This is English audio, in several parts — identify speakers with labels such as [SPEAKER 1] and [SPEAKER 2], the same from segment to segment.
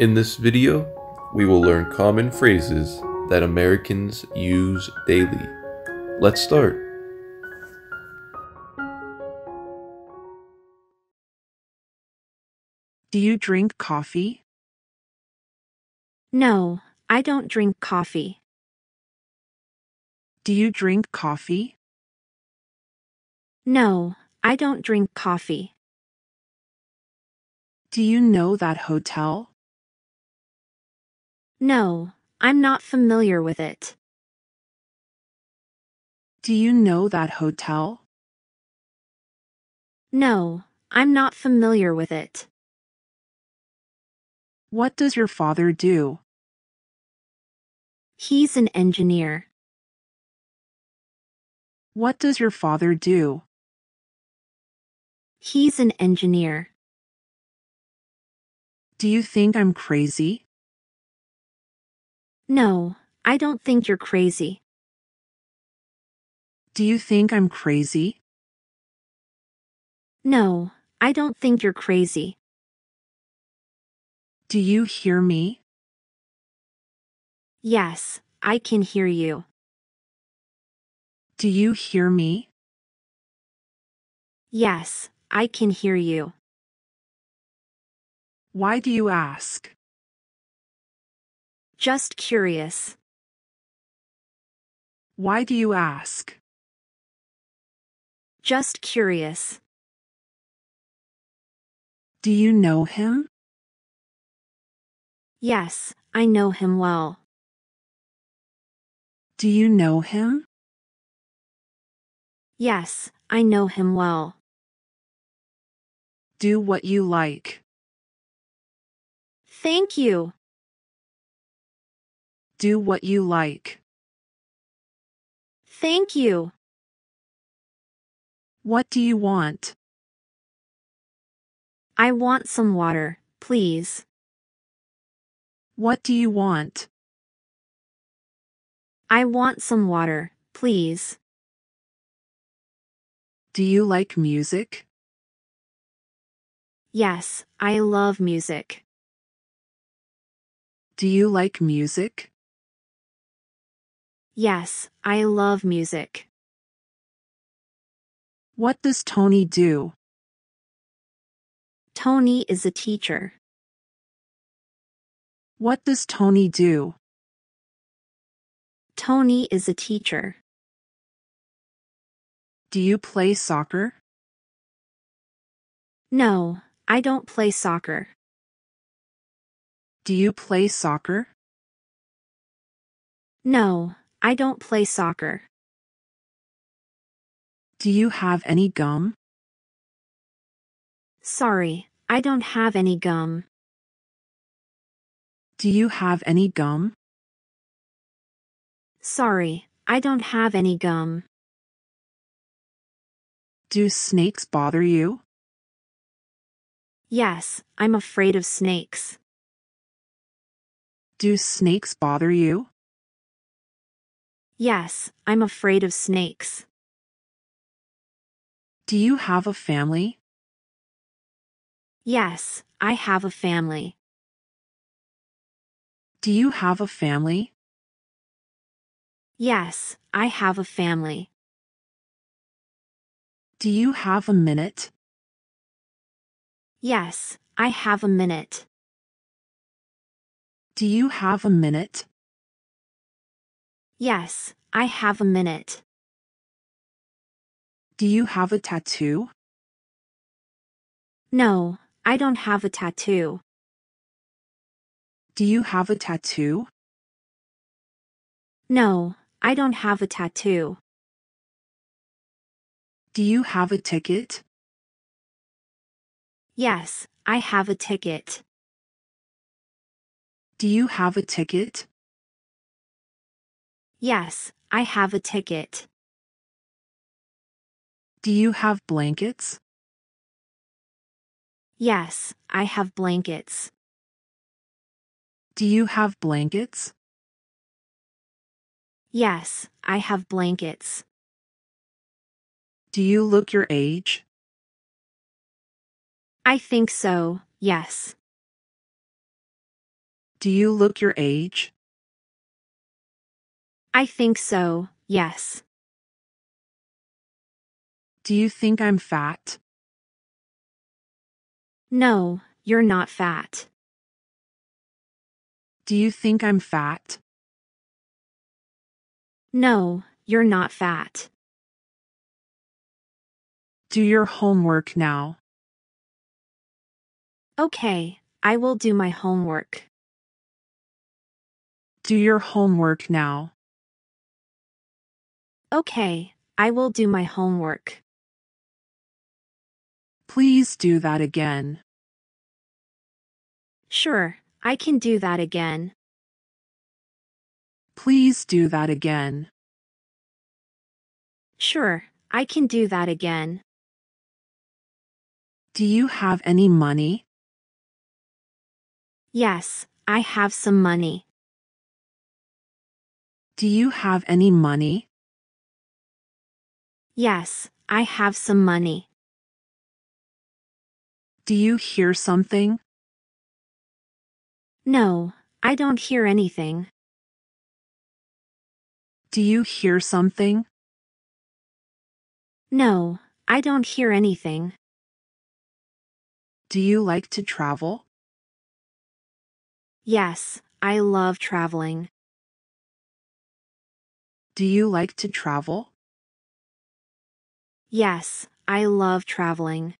[SPEAKER 1] In this video, we will learn common phrases that Americans use daily. Let's start.
[SPEAKER 2] Do you drink coffee?
[SPEAKER 3] No, I don't drink coffee.
[SPEAKER 2] Do you drink coffee?
[SPEAKER 3] No, I don't drink coffee.
[SPEAKER 2] Do you know that hotel?
[SPEAKER 3] No, I'm not familiar with it.
[SPEAKER 2] Do you know that hotel?
[SPEAKER 3] No, I'm not familiar with it.
[SPEAKER 2] What does your father do?
[SPEAKER 3] He's an engineer.
[SPEAKER 2] What does your father do?
[SPEAKER 3] He's an engineer.
[SPEAKER 2] Do you think I'm crazy?
[SPEAKER 3] No, I don't think you're crazy.
[SPEAKER 2] Do you think I'm crazy?
[SPEAKER 3] No, I don't think you're crazy.
[SPEAKER 2] Do you hear me?
[SPEAKER 3] Yes, I can hear you.
[SPEAKER 2] Do you hear me?
[SPEAKER 3] Yes, I can hear you.
[SPEAKER 2] Why do you ask?
[SPEAKER 3] Just curious.
[SPEAKER 2] Why do you ask?
[SPEAKER 3] Just curious.
[SPEAKER 2] Do you know him?
[SPEAKER 3] Yes, I know him well.
[SPEAKER 2] Do you know him?
[SPEAKER 3] Yes, I know him well.
[SPEAKER 2] Do what you like.
[SPEAKER 3] Thank you.
[SPEAKER 2] Do what you like.
[SPEAKER 3] Thank you.
[SPEAKER 2] What do you want?
[SPEAKER 3] I want some water, please.
[SPEAKER 2] What do you want?
[SPEAKER 3] I want some water, please.
[SPEAKER 2] Do you like music?
[SPEAKER 3] Yes, I love music.
[SPEAKER 2] Do you like music?
[SPEAKER 3] Yes, I love music.
[SPEAKER 2] What does Tony do?
[SPEAKER 3] Tony is a teacher.
[SPEAKER 2] What does Tony do?
[SPEAKER 3] Tony is a teacher.
[SPEAKER 2] Do you play soccer?
[SPEAKER 3] No, I don't play soccer.
[SPEAKER 2] Do you play soccer?
[SPEAKER 3] No, I don't play soccer.
[SPEAKER 2] Do you have any gum?
[SPEAKER 3] Sorry, I don't have any gum.
[SPEAKER 2] Do you have any gum?
[SPEAKER 3] Sorry, I don't have any gum.
[SPEAKER 2] Do snakes bother you?
[SPEAKER 3] Yes, I'm afraid of snakes.
[SPEAKER 2] Do snakes bother you?
[SPEAKER 3] Yes, I'm afraid of snakes.
[SPEAKER 2] Do you have a family?
[SPEAKER 3] Yes, I have a family.
[SPEAKER 2] Do you have a family?
[SPEAKER 3] Yes, I have a family.
[SPEAKER 2] Do you have a minute?
[SPEAKER 3] Yes, I have a minute.
[SPEAKER 2] Do you have a minute?
[SPEAKER 3] Yes, I have a minute.
[SPEAKER 2] Do you have a tattoo?
[SPEAKER 3] No, I don't have a tattoo.
[SPEAKER 2] Do you have a tattoo?
[SPEAKER 3] No, I don't have a tattoo.
[SPEAKER 2] Do you have a ticket?
[SPEAKER 3] Yes, I have a ticket.
[SPEAKER 2] Do you have a ticket?
[SPEAKER 3] Yes, I have a ticket.
[SPEAKER 2] Do you have blankets?
[SPEAKER 3] Yes, I have blankets.
[SPEAKER 2] Do you have blankets?
[SPEAKER 3] Yes, I have blankets.
[SPEAKER 2] Do you look your age?
[SPEAKER 3] I think so, yes.
[SPEAKER 2] Do you look your age?
[SPEAKER 3] I think so, yes.
[SPEAKER 2] Do you think I'm fat?
[SPEAKER 3] No, you're not fat.
[SPEAKER 2] Do you think I'm fat?
[SPEAKER 3] No, you're not fat.
[SPEAKER 2] Do your homework now.
[SPEAKER 3] Okay, I will do my homework.
[SPEAKER 2] Do your homework now.
[SPEAKER 3] Okay, I will do my homework.
[SPEAKER 2] Please do that again.
[SPEAKER 3] Sure, I can do that again.
[SPEAKER 2] Please do that again.
[SPEAKER 3] Sure, I can do that again.
[SPEAKER 2] Do you have any money?
[SPEAKER 3] Yes, I have some money.
[SPEAKER 2] Do you have any money?
[SPEAKER 3] Yes, I have some money.
[SPEAKER 2] Do you hear something?
[SPEAKER 3] No, I don't hear anything.
[SPEAKER 2] Do you hear something?
[SPEAKER 3] No, I don't hear anything.
[SPEAKER 2] Do you like to travel?
[SPEAKER 3] Yes, I love traveling.
[SPEAKER 2] Do you like to travel?
[SPEAKER 3] Yes, I love traveling.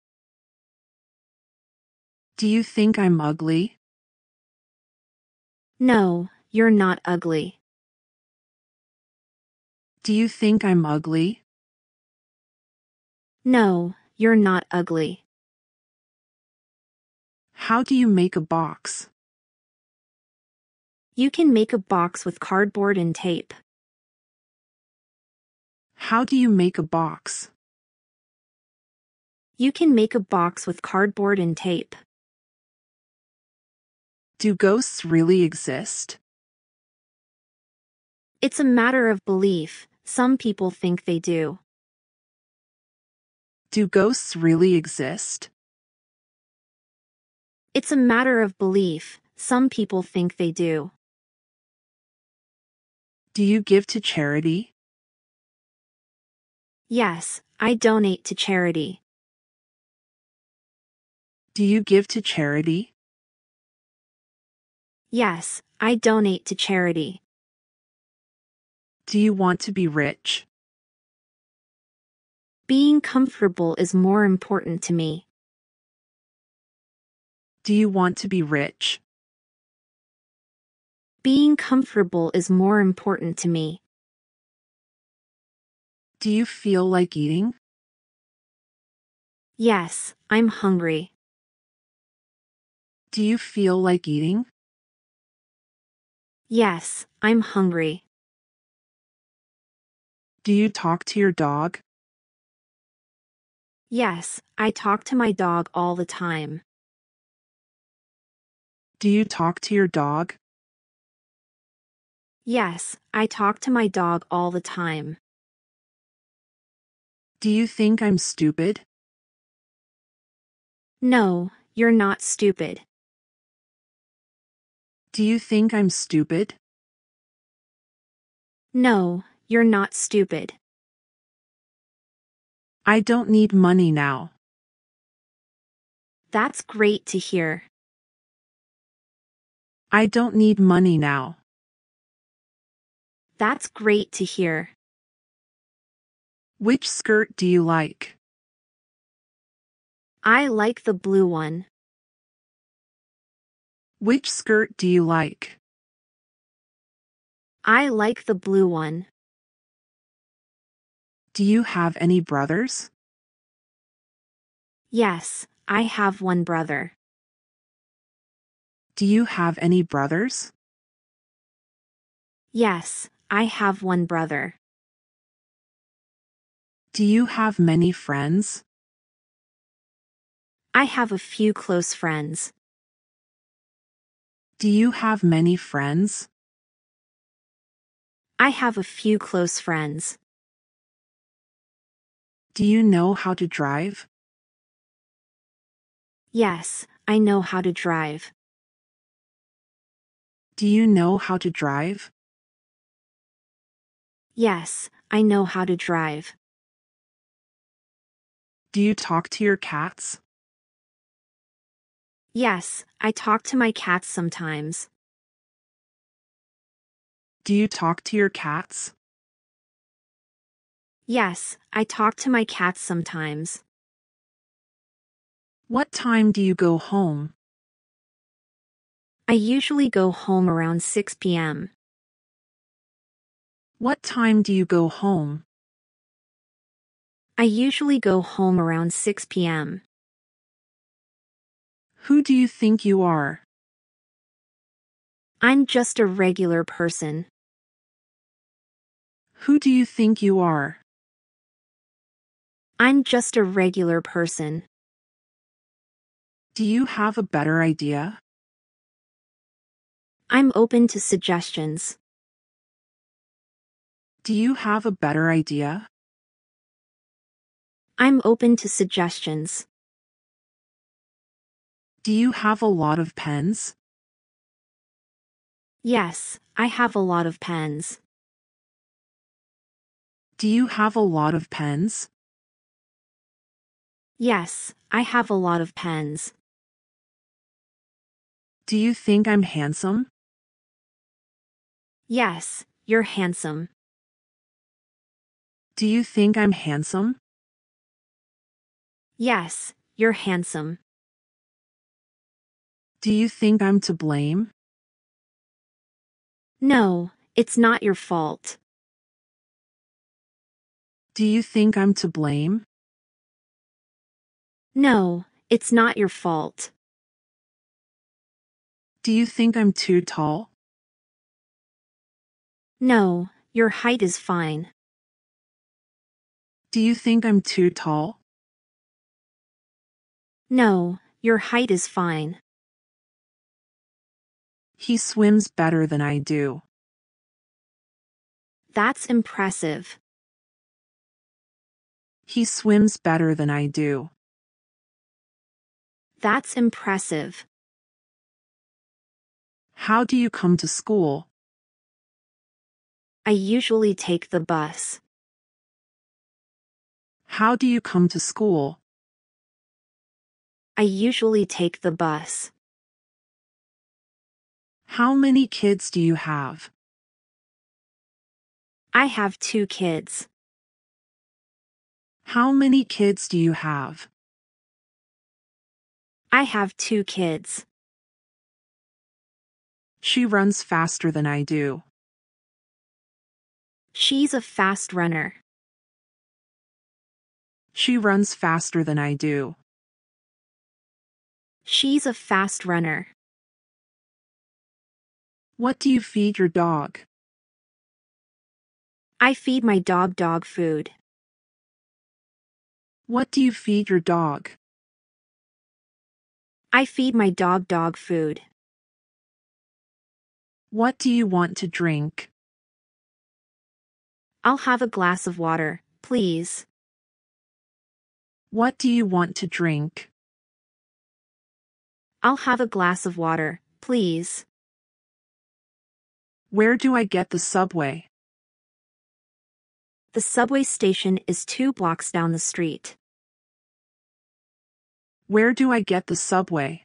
[SPEAKER 2] Do you think I'm ugly?
[SPEAKER 3] No, you're not ugly.
[SPEAKER 2] Do you think I'm ugly?
[SPEAKER 3] No, you're not ugly.
[SPEAKER 2] How do you make a box?
[SPEAKER 3] You can make a box with cardboard and tape.
[SPEAKER 2] How do you make a box?
[SPEAKER 3] You can make a box with cardboard and tape.
[SPEAKER 2] Do ghosts really exist?
[SPEAKER 3] It's a matter of belief. Some people think they do.
[SPEAKER 2] Do ghosts really exist?
[SPEAKER 3] It's a matter of belief. Some people think they do.
[SPEAKER 2] Do you give to charity?
[SPEAKER 3] Yes, I donate to charity.
[SPEAKER 2] Do you give to charity?
[SPEAKER 3] Yes, I donate to charity.
[SPEAKER 2] Do you want to be rich?
[SPEAKER 3] Being comfortable is more important to me.
[SPEAKER 2] Do you want to be rich?
[SPEAKER 3] Being comfortable is more important to me.
[SPEAKER 2] Do you feel like eating?
[SPEAKER 3] Yes, I'm hungry.
[SPEAKER 2] Do you feel like eating?
[SPEAKER 3] Yes, I'm hungry.
[SPEAKER 2] Do you talk to your dog?
[SPEAKER 3] Yes, I talk to my dog all the time.
[SPEAKER 2] Do you talk to your dog?
[SPEAKER 3] Yes, I talk to my dog all the time.
[SPEAKER 2] Do you think I'm stupid?
[SPEAKER 3] No, you're not stupid.
[SPEAKER 2] Do you think I'm stupid?
[SPEAKER 3] No, you're not stupid.
[SPEAKER 2] I don't need money now.
[SPEAKER 3] That's great to hear.
[SPEAKER 2] I don't need money now.
[SPEAKER 3] That's great to hear.
[SPEAKER 2] Which skirt do you like?
[SPEAKER 3] I like the blue one.
[SPEAKER 2] Which skirt do you like?
[SPEAKER 3] I like the blue one.
[SPEAKER 2] Do you have any brothers?
[SPEAKER 3] Yes, I have one brother.
[SPEAKER 2] Do you have any brothers?
[SPEAKER 3] Yes, I have one brother.
[SPEAKER 2] Do you have many friends?
[SPEAKER 3] I have a few close friends.
[SPEAKER 2] Do you have many friends?
[SPEAKER 3] I have a few close friends.
[SPEAKER 2] Do you know how to drive?
[SPEAKER 3] Yes, I know how to drive.
[SPEAKER 2] Do you know how to drive?
[SPEAKER 3] Yes, I know how to drive.
[SPEAKER 2] Do you talk to your cats?
[SPEAKER 3] Yes, I talk to my cats sometimes.
[SPEAKER 2] Do you talk to your cats?
[SPEAKER 3] Yes, I talk to my cats sometimes.
[SPEAKER 2] What time do you go home?
[SPEAKER 3] I usually go home around 6 p.m.
[SPEAKER 2] What time do you go home?
[SPEAKER 3] I usually go home around 6 p.m.
[SPEAKER 2] Who do you think you are?
[SPEAKER 3] I'm just a regular person.
[SPEAKER 2] Who do you think you are?
[SPEAKER 3] I'm just a regular person.
[SPEAKER 2] Do you have a better idea?
[SPEAKER 3] I'm open to suggestions.
[SPEAKER 2] Do you have a better idea?
[SPEAKER 3] I'm open to suggestions.
[SPEAKER 2] Do you have a lot of pens?
[SPEAKER 3] Yes, I have a lot of pens.
[SPEAKER 2] Do you have a lot of pens?
[SPEAKER 3] Yes, I have a lot of pens.
[SPEAKER 2] Do you think I'm handsome?
[SPEAKER 3] Yes, you're handsome.
[SPEAKER 2] Do you think I'm handsome?
[SPEAKER 3] Yes, you're handsome.
[SPEAKER 2] Do you think I'm to blame?
[SPEAKER 3] No, it's not your fault.
[SPEAKER 2] Do you think I'm to blame?
[SPEAKER 3] No, it's not your fault.
[SPEAKER 2] Do you think I'm too tall?
[SPEAKER 3] No, your height is fine.
[SPEAKER 2] Do you think I'm too tall?
[SPEAKER 3] No, your height is fine.
[SPEAKER 2] He swims better than I do.
[SPEAKER 3] That's impressive.
[SPEAKER 2] He swims better than I do.
[SPEAKER 3] That's impressive.
[SPEAKER 2] How do you come to school?
[SPEAKER 3] I usually take the bus.
[SPEAKER 2] How do you come to school?
[SPEAKER 3] I usually take the bus.
[SPEAKER 2] How many kids do you have?
[SPEAKER 3] I have two kids.
[SPEAKER 2] How many kids do you have?
[SPEAKER 3] I have two kids.
[SPEAKER 2] She runs faster than I do.
[SPEAKER 3] She's a fast runner.
[SPEAKER 2] She runs faster than I do.
[SPEAKER 3] She's a fast runner.
[SPEAKER 2] What do you feed your dog?
[SPEAKER 3] I feed my dog dog food.
[SPEAKER 2] What do you feed your dog?
[SPEAKER 3] I feed my dog dog food.
[SPEAKER 2] What do you want to drink?
[SPEAKER 3] I'll have a glass of water, please.
[SPEAKER 2] What do you want to drink?
[SPEAKER 3] I'll have a glass of water, please.
[SPEAKER 2] Where do I get the subway?
[SPEAKER 3] The subway station is two blocks down the street.
[SPEAKER 2] Where do I get the subway?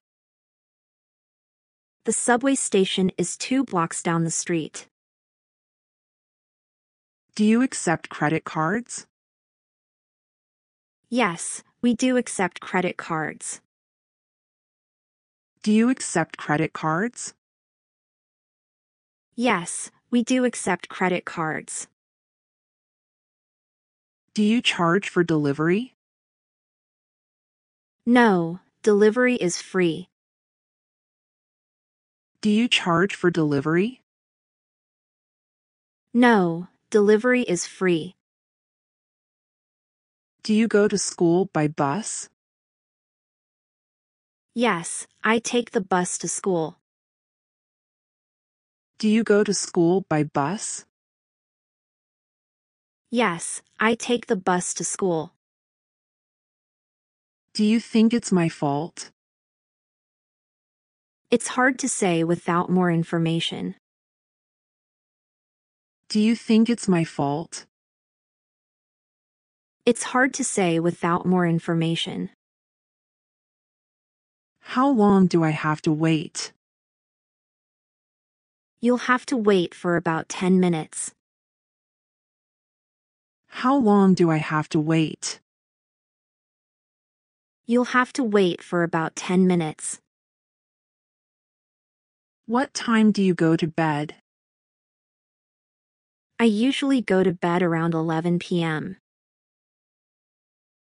[SPEAKER 3] The subway station is two blocks down the street.
[SPEAKER 2] Do you accept credit cards?
[SPEAKER 3] Yes, we do accept credit cards.
[SPEAKER 2] Do you accept credit cards?
[SPEAKER 3] Yes, we do accept credit cards.
[SPEAKER 2] Do you charge for delivery?
[SPEAKER 3] No, delivery is free.
[SPEAKER 2] Do you charge for delivery?
[SPEAKER 3] No, delivery is free.
[SPEAKER 2] Do you go to school by bus?
[SPEAKER 3] Yes, I take the bus to school.
[SPEAKER 2] Do you go to school by bus?
[SPEAKER 3] Yes, I take the bus to school.
[SPEAKER 2] Do you think it's my fault?
[SPEAKER 3] It's hard to say without more information.
[SPEAKER 2] Do you think it's my fault?
[SPEAKER 3] It's hard to say without more information.
[SPEAKER 2] How long do I have to wait?
[SPEAKER 3] You'll have to wait for about 10 minutes.
[SPEAKER 2] How long do I have to wait?
[SPEAKER 3] You'll have to wait for about 10 minutes.
[SPEAKER 2] What time do you go to bed?
[SPEAKER 3] I usually go to bed around 11 p.m.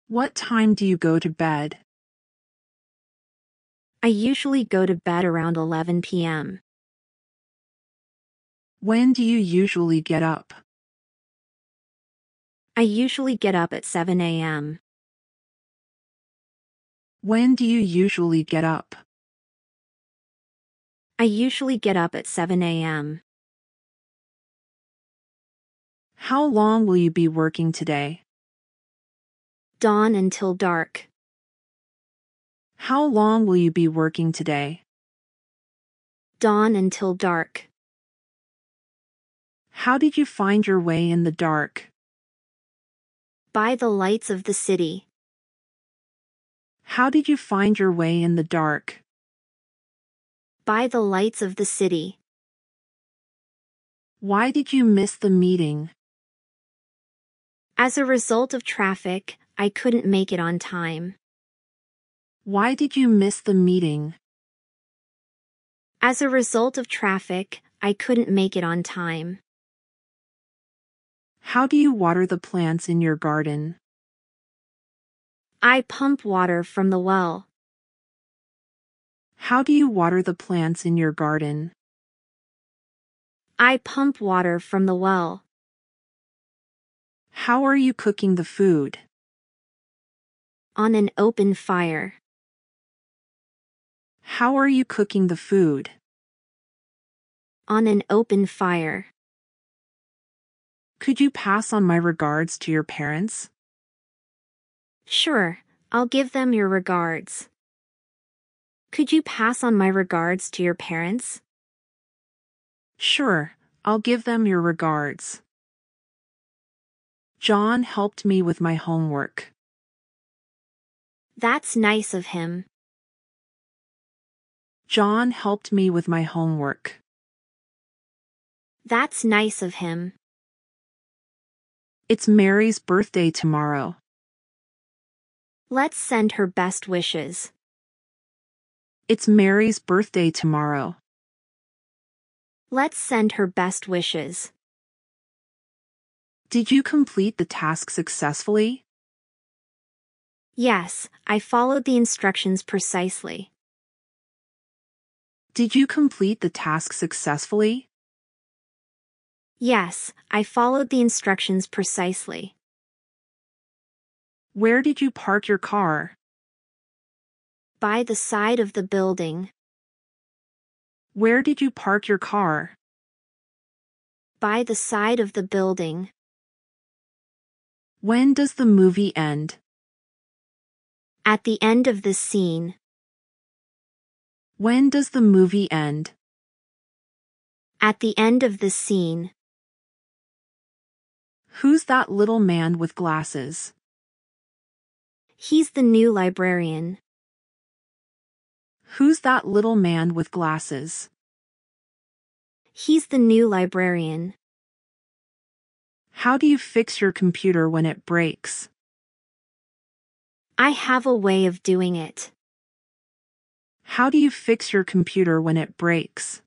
[SPEAKER 2] What time do you go to bed?
[SPEAKER 3] I usually go to bed around 11 p.m.
[SPEAKER 2] When do you usually get up?
[SPEAKER 3] I usually get up at 7 a.m.
[SPEAKER 2] When do you usually get up?
[SPEAKER 3] I usually get up at 7 a.m.
[SPEAKER 2] How long will you be working today?
[SPEAKER 3] Dawn until dark.
[SPEAKER 2] How long will you be working today?
[SPEAKER 3] Dawn until dark.
[SPEAKER 2] How did you find your way in the dark?
[SPEAKER 3] By the lights of the city.
[SPEAKER 2] How did you find your way in the dark?
[SPEAKER 3] By the lights of the city.
[SPEAKER 2] Why did you miss the meeting?
[SPEAKER 3] As a result of traffic, I couldn't make it on time.
[SPEAKER 2] Why did you miss the meeting?
[SPEAKER 3] As a result of traffic, I couldn't make it on time.
[SPEAKER 2] How do you water the plants in your garden?
[SPEAKER 3] I pump water from the well.
[SPEAKER 2] How do you water the plants in your garden?
[SPEAKER 3] I pump water from the well.
[SPEAKER 2] How are you cooking the food?
[SPEAKER 3] On an open fire.
[SPEAKER 2] How are you cooking the food?
[SPEAKER 3] On an open fire.
[SPEAKER 2] Could you pass on my regards to your parents?
[SPEAKER 3] Sure, I'll give them your regards. Could you pass on my regards to your parents?
[SPEAKER 2] Sure, I'll give them your regards. John helped me with my homework.
[SPEAKER 3] That's nice of him.
[SPEAKER 2] John helped me with my homework.
[SPEAKER 3] That's nice of him.
[SPEAKER 2] It's Mary's birthday tomorrow.
[SPEAKER 3] Let's send her best wishes.
[SPEAKER 2] It's Mary's birthday tomorrow.
[SPEAKER 3] Let's send her best wishes.
[SPEAKER 2] Did you complete the task successfully?
[SPEAKER 3] Yes, I followed the instructions precisely.
[SPEAKER 2] Did you complete the task successfully?
[SPEAKER 3] Yes, I followed the instructions precisely.
[SPEAKER 2] Where did you park your car?
[SPEAKER 3] By the side of the building.
[SPEAKER 2] Where did you park your car?
[SPEAKER 3] By the side of the building.
[SPEAKER 2] When does the movie end?
[SPEAKER 3] At the end of this scene.
[SPEAKER 2] When does the movie end?
[SPEAKER 3] At the end of this scene.
[SPEAKER 2] Who's that little man with glasses?
[SPEAKER 3] He's the new librarian.
[SPEAKER 2] Who's that little man with glasses?
[SPEAKER 3] He's the new librarian.
[SPEAKER 2] How do you fix your computer when it breaks?
[SPEAKER 3] I have a way of doing it.
[SPEAKER 2] How do you fix your computer when it breaks?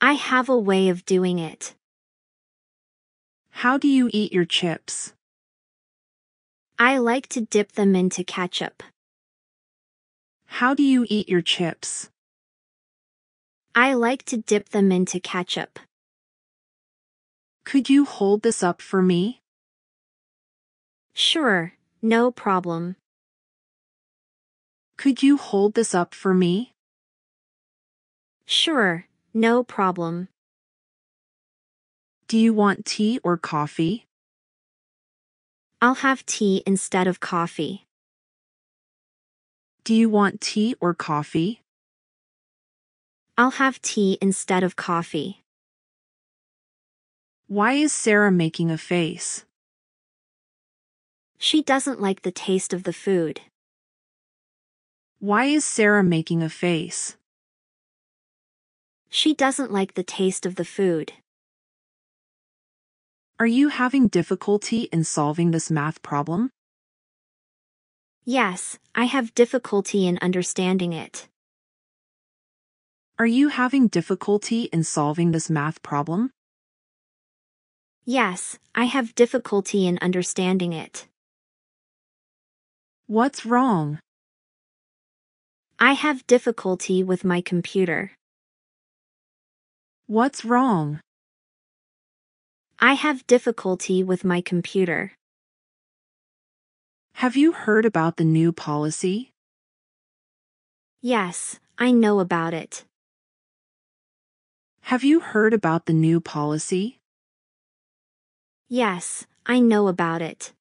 [SPEAKER 3] I have a way of doing it.
[SPEAKER 2] How do you eat your chips?
[SPEAKER 3] I like to dip them into ketchup.
[SPEAKER 2] How do you eat your chips?
[SPEAKER 3] I like to dip them into ketchup.
[SPEAKER 2] Could you hold this up for me?
[SPEAKER 3] Sure, no problem.
[SPEAKER 2] Could you hold this up for me?
[SPEAKER 3] Sure, no problem.
[SPEAKER 2] Do you want tea or coffee?
[SPEAKER 3] I'll have tea instead of coffee.
[SPEAKER 2] Do you want tea or coffee?
[SPEAKER 3] I'll have tea instead of coffee.
[SPEAKER 2] Why is Sarah making a face?
[SPEAKER 3] She doesn't like the taste of the food.
[SPEAKER 2] Why is Sarah making a face?
[SPEAKER 3] She doesn't like the taste of the food.
[SPEAKER 2] Are you having difficulty in solving this math problem?
[SPEAKER 3] Yes, I have difficulty in understanding it.
[SPEAKER 2] Are you having difficulty in solving this math problem?
[SPEAKER 3] Yes, I have difficulty in understanding it.
[SPEAKER 2] What's wrong?
[SPEAKER 3] I have difficulty with my computer.
[SPEAKER 2] What's wrong?
[SPEAKER 3] I have difficulty with my computer.
[SPEAKER 2] Have you heard about the new policy?
[SPEAKER 3] Yes, I know about it.
[SPEAKER 2] Have you heard about the new policy?
[SPEAKER 3] Yes, I know about it.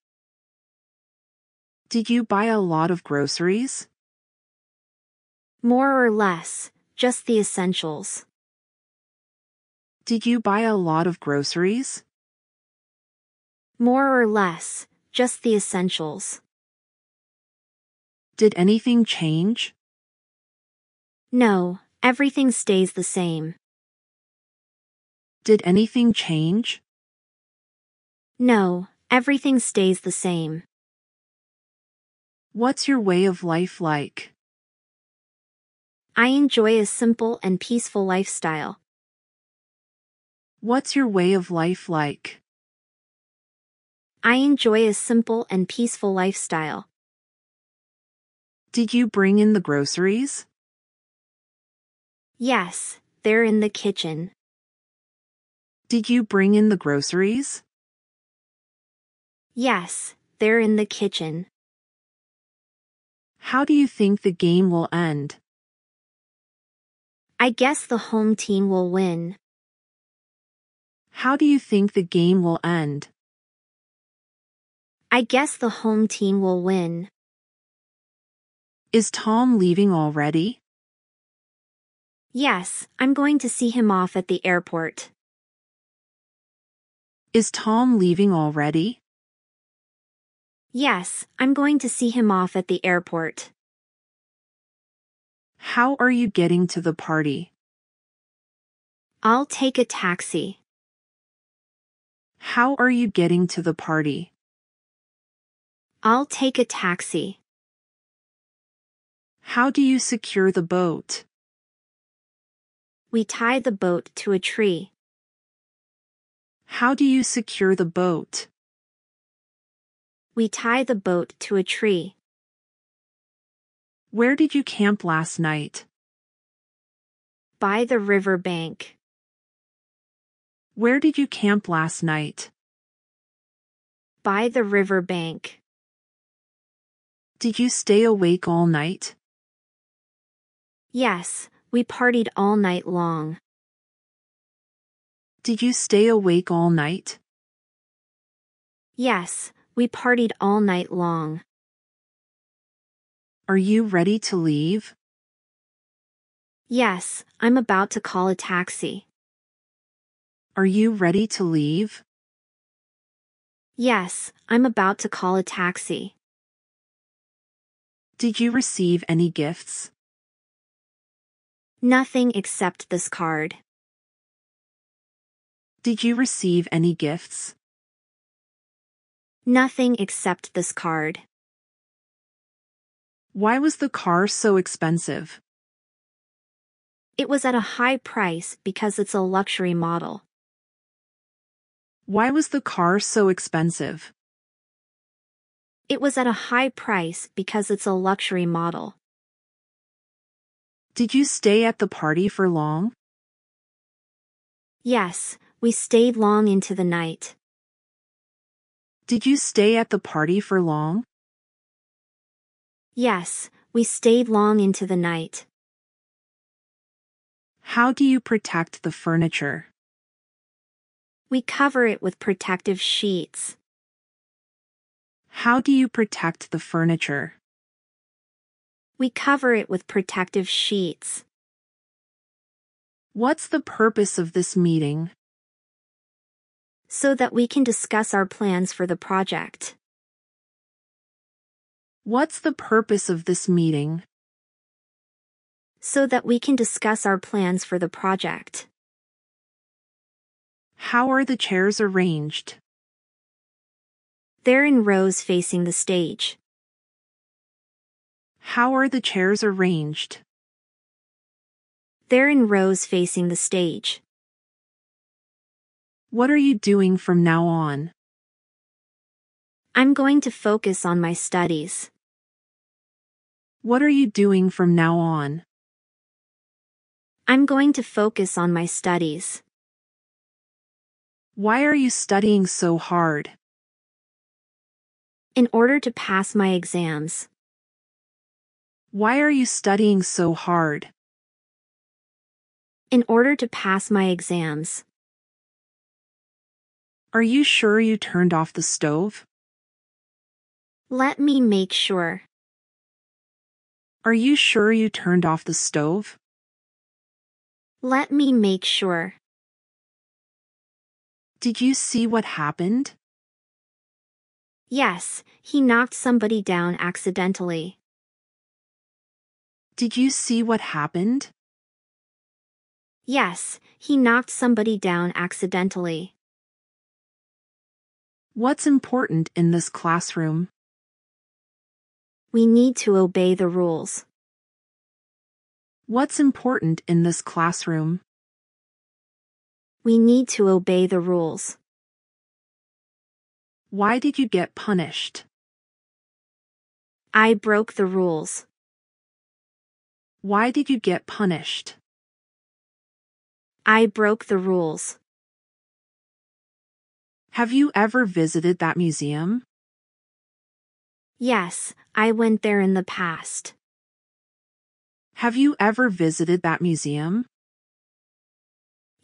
[SPEAKER 2] Did you buy a lot of groceries?
[SPEAKER 3] More or less, just the essentials.
[SPEAKER 2] Did you buy a lot of groceries?
[SPEAKER 3] More or less, just the essentials.
[SPEAKER 2] Did anything change?
[SPEAKER 3] No, everything stays the same.
[SPEAKER 2] Did anything change?
[SPEAKER 3] No, everything stays the same.
[SPEAKER 2] What's your way of life like?
[SPEAKER 3] I enjoy a simple and peaceful lifestyle.
[SPEAKER 2] What's your way of life like?
[SPEAKER 3] I enjoy a simple and peaceful lifestyle.
[SPEAKER 2] Did you bring in the groceries?
[SPEAKER 3] Yes, they're in the kitchen.
[SPEAKER 2] Did you bring in the groceries?
[SPEAKER 3] Yes, they're in the kitchen.
[SPEAKER 2] How do you think the game will end?
[SPEAKER 3] I guess the home team will win.
[SPEAKER 2] How do you think the game will end?
[SPEAKER 3] I guess the home team will win.
[SPEAKER 2] Is Tom leaving already?
[SPEAKER 3] Yes, I'm going to see him off at the airport.
[SPEAKER 2] Is Tom leaving already?
[SPEAKER 3] Yes, I'm going to see him off at the airport.
[SPEAKER 2] How are you getting to the party?
[SPEAKER 3] I'll take a taxi.
[SPEAKER 2] How are you getting to the party?
[SPEAKER 3] I'll take a taxi.
[SPEAKER 2] How do you secure the boat?
[SPEAKER 3] We tie the boat to a tree.
[SPEAKER 2] How do you secure the boat?
[SPEAKER 3] We tie the boat to a tree.
[SPEAKER 2] Where did you camp last night?
[SPEAKER 3] By the river bank.
[SPEAKER 2] Where did you camp last night?
[SPEAKER 3] By the river bank.
[SPEAKER 2] Did you stay awake all night?
[SPEAKER 3] Yes, we partied all night long.
[SPEAKER 2] Did you stay awake all night?
[SPEAKER 3] Yes, we partied all night long.
[SPEAKER 2] Are you ready to leave?
[SPEAKER 3] Yes, I'm about to call a taxi.
[SPEAKER 2] Are you ready to leave?
[SPEAKER 3] Yes, I'm about to call a taxi.
[SPEAKER 2] Did you receive any gifts?
[SPEAKER 3] Nothing except this card.
[SPEAKER 2] Did you receive any gifts?
[SPEAKER 3] Nothing except this card.
[SPEAKER 2] Why was the car so expensive?
[SPEAKER 3] It was at a high price because it's a luxury model.
[SPEAKER 2] Why was the car so expensive?
[SPEAKER 3] It was at a high price because it's a luxury model.
[SPEAKER 2] Did you stay at the party for long?
[SPEAKER 3] Yes, we stayed long into the night.
[SPEAKER 2] Did you stay at the party for long?
[SPEAKER 3] Yes, we stayed long into the night.
[SPEAKER 2] How do you protect the furniture?
[SPEAKER 3] We cover it with protective sheets.
[SPEAKER 2] How do you protect the furniture?
[SPEAKER 3] We cover it with protective sheets.
[SPEAKER 2] What's the purpose of this meeting?
[SPEAKER 3] So that we can discuss our plans for the project.
[SPEAKER 2] What's the purpose of this meeting?
[SPEAKER 3] So that we can discuss our plans for the project.
[SPEAKER 2] How are the chairs arranged?
[SPEAKER 3] They're in rows facing the stage.
[SPEAKER 2] How are the chairs arranged?
[SPEAKER 3] They're in rows facing the stage.
[SPEAKER 2] What are you doing from now on?
[SPEAKER 3] I'm going to focus on my studies.
[SPEAKER 2] What are you doing from now on?
[SPEAKER 3] I'm going to focus on my studies.
[SPEAKER 2] Why are you studying so hard?
[SPEAKER 3] In order to pass my exams.
[SPEAKER 2] Why are you studying so hard?
[SPEAKER 3] In order to pass my exams.
[SPEAKER 2] Are you sure you turned off the stove?
[SPEAKER 3] Let me make sure.
[SPEAKER 2] Are you sure you turned off the stove?
[SPEAKER 3] Let me make sure.
[SPEAKER 2] Did you see what happened?
[SPEAKER 3] Yes, he knocked somebody down accidentally.
[SPEAKER 2] Did you see what happened?
[SPEAKER 3] Yes, he knocked somebody down accidentally.
[SPEAKER 2] What's important in this classroom?
[SPEAKER 3] We need to obey the rules.
[SPEAKER 2] What's important in this classroom?
[SPEAKER 3] We need to obey the rules.
[SPEAKER 2] Why did you get punished?
[SPEAKER 3] I broke the rules.
[SPEAKER 2] Why did you get punished?
[SPEAKER 3] I broke the rules.
[SPEAKER 2] Have you ever visited that museum?
[SPEAKER 3] Yes, I went there in the past.
[SPEAKER 2] Have you ever visited that museum?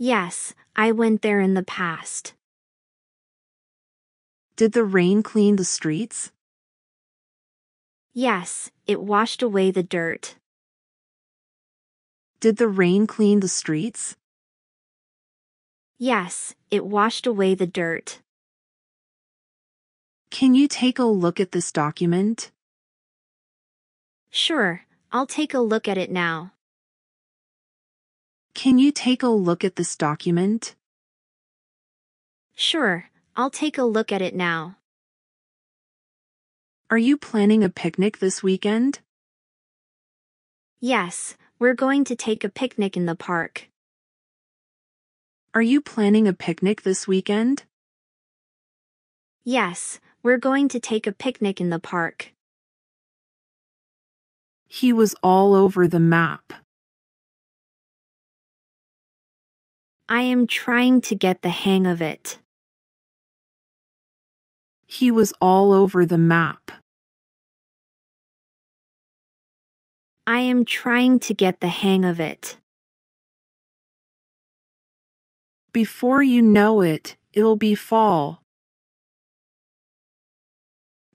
[SPEAKER 3] Yes, I went there in the past.
[SPEAKER 2] Did the rain clean the streets?
[SPEAKER 3] Yes, it washed away the dirt.
[SPEAKER 2] Did the rain clean the streets?
[SPEAKER 3] Yes, it washed away the dirt.
[SPEAKER 2] Can you take a look at this document?
[SPEAKER 3] Sure, I'll take a look at it now.
[SPEAKER 2] Can you take a look at this document?
[SPEAKER 3] Sure, I'll take a look at it now.
[SPEAKER 2] Are you planning a picnic this weekend?
[SPEAKER 3] Yes, we're going to take a picnic in the park.
[SPEAKER 2] Are you planning a picnic this weekend?
[SPEAKER 3] Yes, we're going to take a picnic in the park.
[SPEAKER 2] He was all over the map.
[SPEAKER 3] I am trying to get the hang of it.
[SPEAKER 2] He was all over the map.
[SPEAKER 3] I am trying to get the hang of it.
[SPEAKER 2] Before you know it, it'll be fall.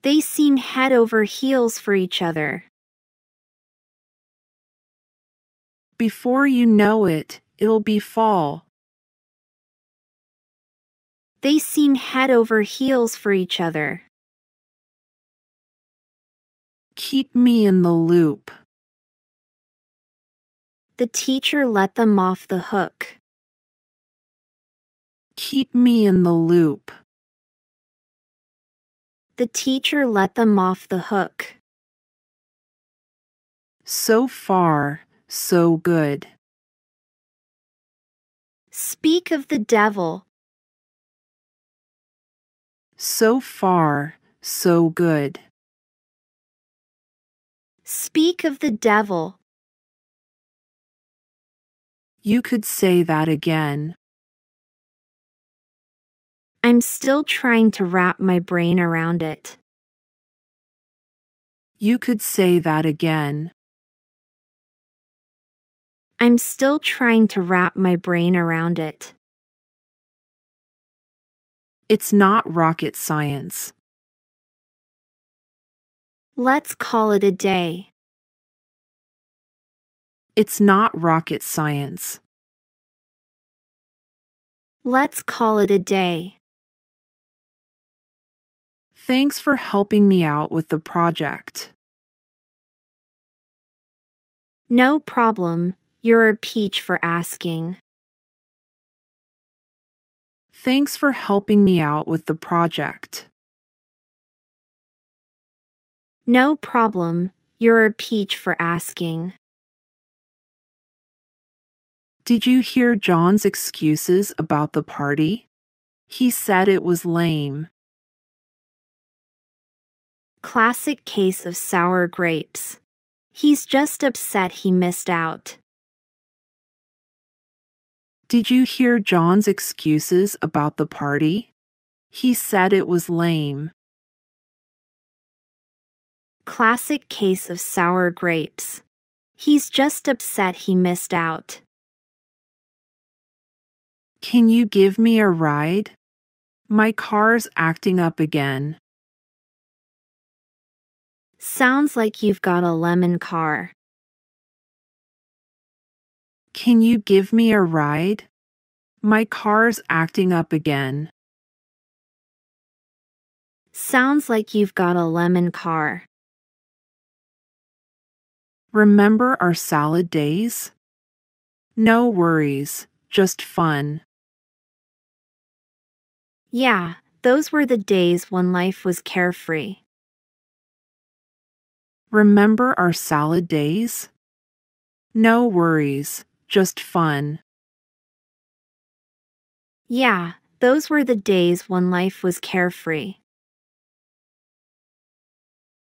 [SPEAKER 3] They seem head over heels for each other.
[SPEAKER 2] Before you know it, it'll be fall.
[SPEAKER 3] They seem head over heels for each other.
[SPEAKER 2] Keep me in the loop.
[SPEAKER 3] The teacher let them off the hook.
[SPEAKER 2] Keep me in the loop.
[SPEAKER 3] The teacher let them off the hook.
[SPEAKER 2] So far, so good.
[SPEAKER 3] Speak of the devil.
[SPEAKER 2] So far, so good.
[SPEAKER 3] Speak of the devil.
[SPEAKER 2] You could say that again.
[SPEAKER 3] I'm still trying to wrap my brain around it.
[SPEAKER 2] You could say that again.
[SPEAKER 3] I'm still trying to wrap my brain around it.
[SPEAKER 2] It's not rocket science.
[SPEAKER 3] Let's call it a day.
[SPEAKER 2] It's not rocket science.
[SPEAKER 3] Let's call it a day.
[SPEAKER 2] Thanks for helping me out with the project.
[SPEAKER 3] No problem, you're a peach for asking.
[SPEAKER 2] Thanks for helping me out with the project.
[SPEAKER 3] No problem, you're a peach for asking.
[SPEAKER 2] Did you hear John's excuses about the party? He said it was lame.
[SPEAKER 3] Classic case of sour grapes. He's just upset he missed out.
[SPEAKER 2] Did you hear John's excuses about the party? He said it was lame.
[SPEAKER 3] Classic case of sour grapes. He's just upset he missed out.
[SPEAKER 2] Can you give me a ride? My car's acting up again.
[SPEAKER 3] Sounds like you've got a lemon car.
[SPEAKER 2] Can you give me a ride? My car's acting up again.
[SPEAKER 3] Sounds like you've got a lemon car.
[SPEAKER 2] Remember our salad days? No worries, just fun.
[SPEAKER 3] Yeah, those were the days when life was carefree.
[SPEAKER 2] Remember our salad days? No worries, just fun.
[SPEAKER 3] Yeah, those were the days when life was carefree.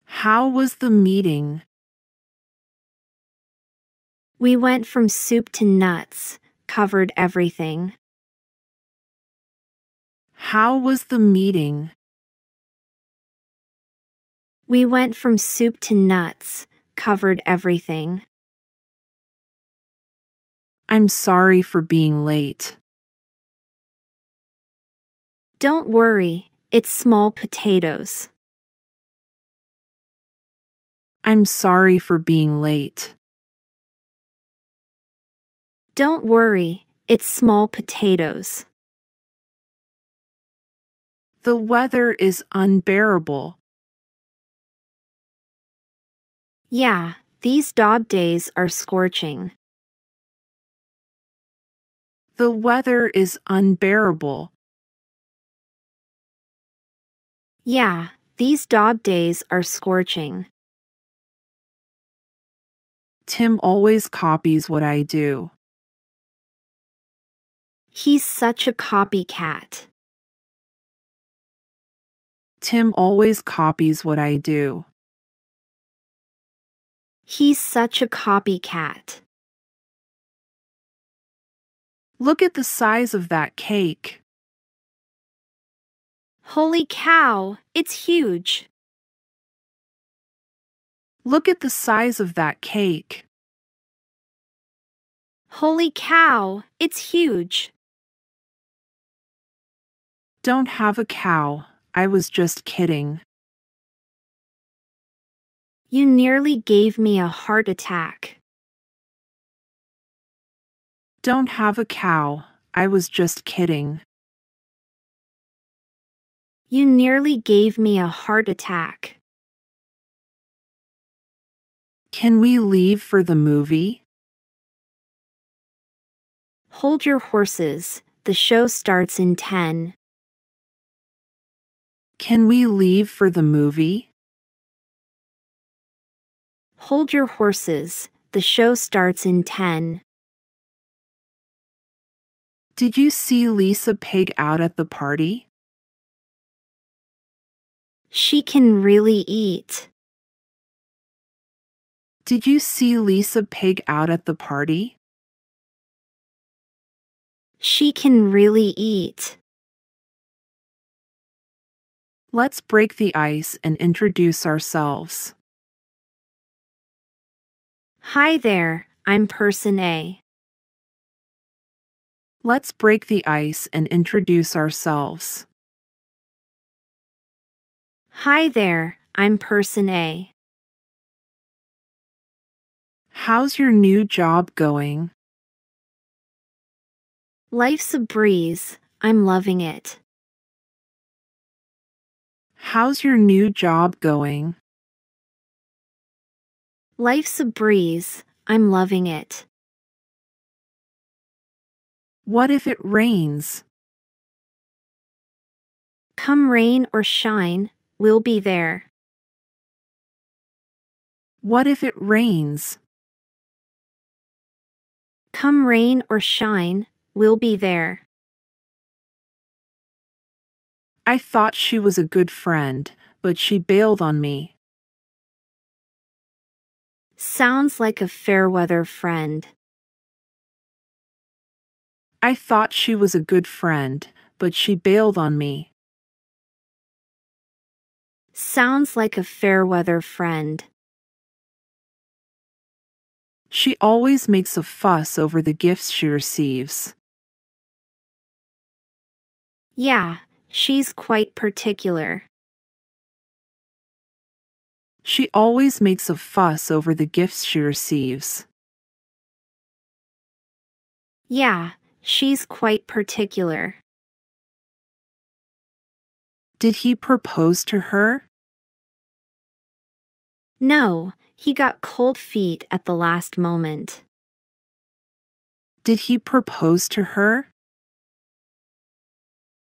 [SPEAKER 2] How was the meeting?
[SPEAKER 3] We went from soup to nuts, covered everything.
[SPEAKER 2] How was the meeting?
[SPEAKER 3] We went from soup to nuts, covered everything.
[SPEAKER 2] I'm sorry for being late.
[SPEAKER 3] Don't worry, it's small potatoes.
[SPEAKER 2] I'm sorry for being late.
[SPEAKER 3] Don't worry, it's small potatoes.
[SPEAKER 2] The weather is unbearable.
[SPEAKER 3] Yeah, these dog days are scorching.
[SPEAKER 2] The weather is unbearable.
[SPEAKER 3] Yeah, these dog days are scorching.
[SPEAKER 2] Tim always copies what I do.
[SPEAKER 3] He's such a copycat.
[SPEAKER 2] Tim always copies what I do.
[SPEAKER 3] He's such a copycat.
[SPEAKER 2] Look at the size of that cake.
[SPEAKER 3] Holy cow, it's huge.
[SPEAKER 2] Look at the size of that cake.
[SPEAKER 3] Holy cow, it's huge.
[SPEAKER 2] Don't have a cow. I was just kidding.
[SPEAKER 3] You nearly gave me a heart attack.
[SPEAKER 2] Don't have a cow. I was just kidding.
[SPEAKER 3] You nearly gave me a heart attack.
[SPEAKER 2] Can we leave for the movie?
[SPEAKER 3] Hold your horses. The show starts in 10.
[SPEAKER 2] Can we leave for the movie?
[SPEAKER 3] Hold your horses. The show starts in 10.
[SPEAKER 2] Did you see Lisa Pig out at the party?
[SPEAKER 3] She can really eat.
[SPEAKER 2] Did you see Lisa Pig out at the party?
[SPEAKER 3] She can really eat.
[SPEAKER 2] Let's break the ice and introduce ourselves.
[SPEAKER 3] Hi there, I'm Person A.
[SPEAKER 2] Let's break the ice and introduce ourselves.
[SPEAKER 3] Hi there, I'm Person A.
[SPEAKER 2] How's your new job going?
[SPEAKER 3] Life's a breeze. I'm loving it.
[SPEAKER 2] How's your new job going?
[SPEAKER 3] Life's a breeze. I'm loving it.
[SPEAKER 2] What if it rains?
[SPEAKER 3] Come rain or shine, we'll be there.
[SPEAKER 2] What if it rains?
[SPEAKER 3] Come rain or shine, we'll be there.
[SPEAKER 2] I thought she was a good friend, but she bailed on me.
[SPEAKER 3] Sounds like a fair weather friend.
[SPEAKER 2] I thought she was a good friend, but she bailed on me.
[SPEAKER 3] Sounds like a fair weather friend.
[SPEAKER 2] She always makes a fuss over the gifts she receives.
[SPEAKER 3] Yeah, she's quite particular.
[SPEAKER 2] She always makes a fuss over the gifts she receives.
[SPEAKER 3] Yeah, she's quite particular.
[SPEAKER 2] Did he propose to her?
[SPEAKER 3] No, he got cold feet at the last moment.
[SPEAKER 2] Did he propose to her?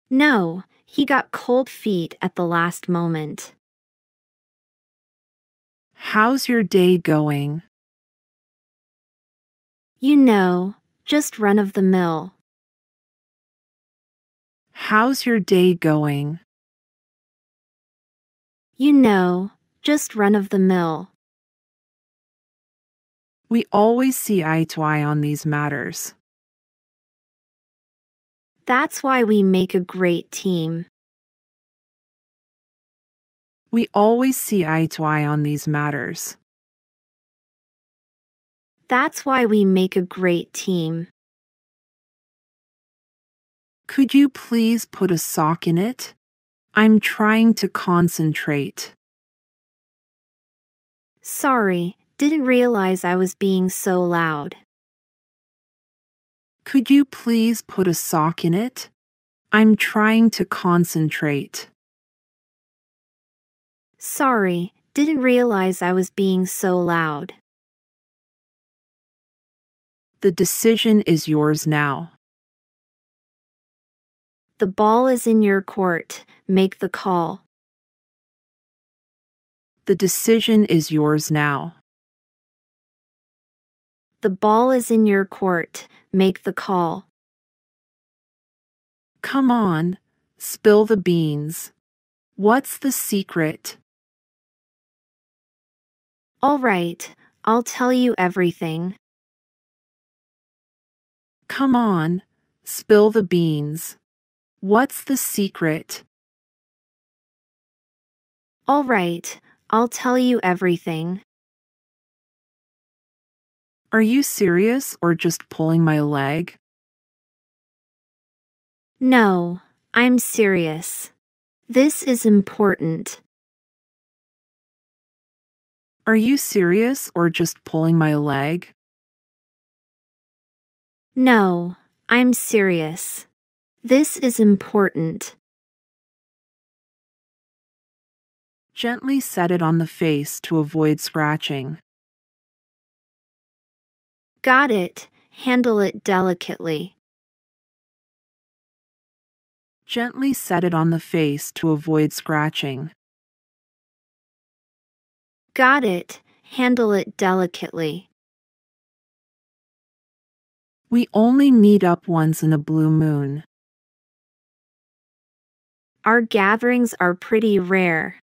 [SPEAKER 3] No, he got cold feet at the last moment.
[SPEAKER 2] How's your day going?
[SPEAKER 3] You know, just run of the mill.
[SPEAKER 2] How's your day going?
[SPEAKER 3] You know, just run of the mill.
[SPEAKER 2] We always see eye to eye on these matters.
[SPEAKER 3] That's why we make a great team.
[SPEAKER 2] We always see eye to eye on these matters.
[SPEAKER 3] That's why we make a great team.
[SPEAKER 2] Could you please put a sock in it? I'm trying to concentrate.
[SPEAKER 3] Sorry, didn't realize I was being so loud.
[SPEAKER 2] Could you please put a sock in it? I'm trying to concentrate.
[SPEAKER 3] Sorry, didn't realize I was being so loud.
[SPEAKER 2] The decision is yours now.
[SPEAKER 3] The ball is in your court. Make the call.
[SPEAKER 2] The decision is yours now.
[SPEAKER 3] The ball is in your court. Make the call.
[SPEAKER 2] Come on, spill the beans. What's the secret?
[SPEAKER 3] All right, I'll tell you everything.
[SPEAKER 2] Come on, spill the beans. What's the secret?
[SPEAKER 3] All right, I'll tell you everything.
[SPEAKER 2] Are you serious or just pulling my leg?
[SPEAKER 3] No, I'm serious. This is important.
[SPEAKER 2] Are you serious or just pulling my leg?
[SPEAKER 3] No, I'm serious. This is important.
[SPEAKER 2] Gently set it on the face to avoid scratching.
[SPEAKER 3] Got it. Handle it delicately.
[SPEAKER 2] Gently set it on the face to avoid scratching.
[SPEAKER 3] Got it. Handle it delicately.
[SPEAKER 2] We only meet up once in a blue moon.
[SPEAKER 3] Our gatherings are pretty rare.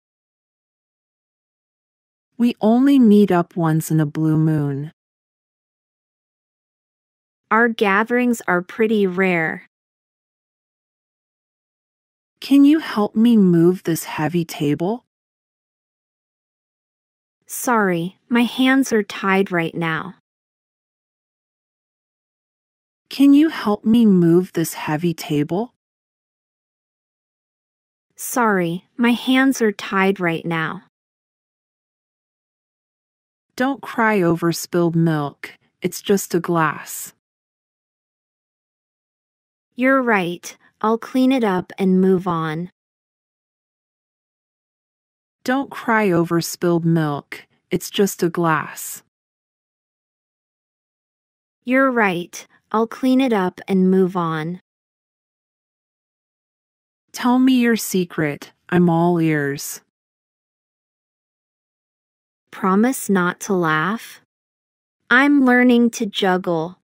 [SPEAKER 2] We only meet up once in a blue moon.
[SPEAKER 3] Our gatherings are pretty rare.
[SPEAKER 2] Can you help me move this heavy table?
[SPEAKER 3] Sorry, my hands are tied right now.
[SPEAKER 2] Can you help me move this heavy table?
[SPEAKER 3] Sorry, my hands are tied right now.
[SPEAKER 2] Don't cry over spilled milk. It's just a glass.
[SPEAKER 3] You're right, I'll clean it up and move on.
[SPEAKER 2] Don't cry over spilled milk. It's just a glass.
[SPEAKER 3] You're right. I'll clean it up and move on.
[SPEAKER 2] Tell me your secret. I'm all ears.
[SPEAKER 3] Promise not to laugh. I'm learning to juggle.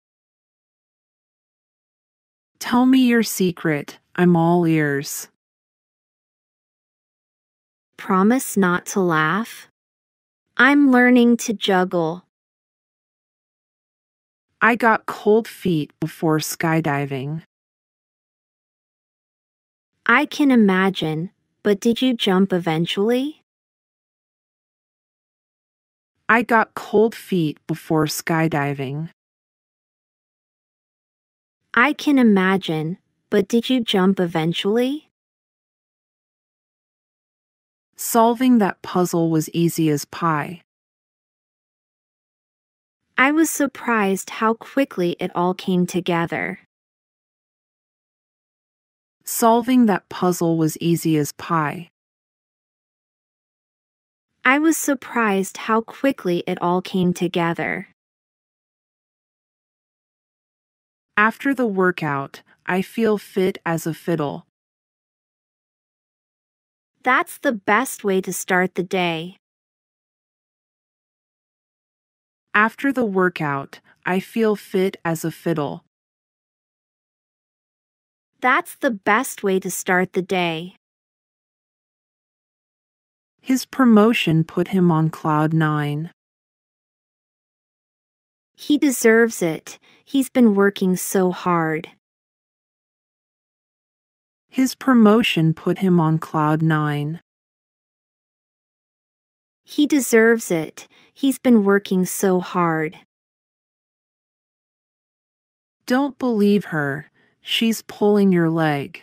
[SPEAKER 2] Tell me your secret. I'm all ears.
[SPEAKER 3] Promise not to laugh. I'm learning to juggle.
[SPEAKER 2] I got cold feet before skydiving.
[SPEAKER 3] I can imagine, but did you jump eventually?
[SPEAKER 2] I got cold feet before skydiving.
[SPEAKER 3] I can imagine, but did you jump eventually?
[SPEAKER 2] Solving that puzzle was easy as pie.
[SPEAKER 3] I was surprised how quickly it all came together.
[SPEAKER 2] Solving that puzzle was easy as pie.
[SPEAKER 3] I was surprised how quickly it all came together.
[SPEAKER 2] After the workout, I feel fit as a fiddle.
[SPEAKER 3] That's the best way to start the day.
[SPEAKER 2] After the workout, I feel fit as a fiddle.
[SPEAKER 3] That's the best way to start the day.
[SPEAKER 2] His promotion put him on cloud nine.
[SPEAKER 3] He deserves it. He's been working so hard.
[SPEAKER 2] His promotion put him on cloud nine.
[SPEAKER 3] He deserves it. He's been working so hard.
[SPEAKER 2] Don't believe her. She's pulling your leg.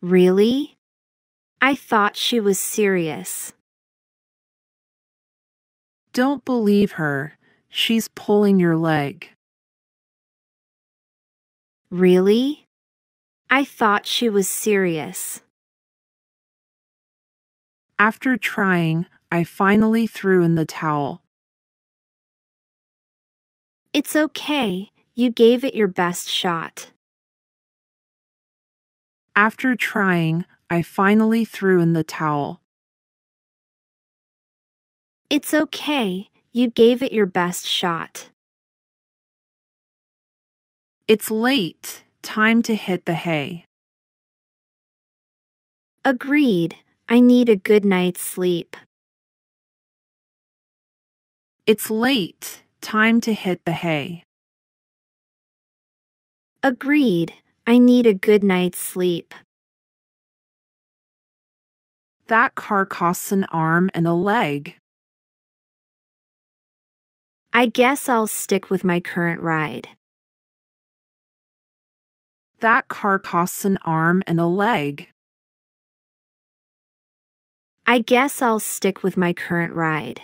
[SPEAKER 3] Really? I thought she was serious.
[SPEAKER 2] Don't believe her. She's pulling your leg.
[SPEAKER 3] Really? I thought she was serious.
[SPEAKER 2] After trying, I finally threw in the towel.
[SPEAKER 3] It's okay. You gave it your best shot.
[SPEAKER 2] After trying, I finally threw in the towel.
[SPEAKER 3] It's okay. You gave it your best shot.
[SPEAKER 2] It's late. Time to hit the hay.
[SPEAKER 3] Agreed. I need a good night's sleep.
[SPEAKER 2] It's late. Time to hit the hay.
[SPEAKER 3] Agreed. I need a good night's sleep.
[SPEAKER 2] That car costs an arm and a leg.
[SPEAKER 3] I guess I'll stick with my current ride.
[SPEAKER 2] That car costs an arm and a leg.
[SPEAKER 3] I guess I'll stick with my current ride.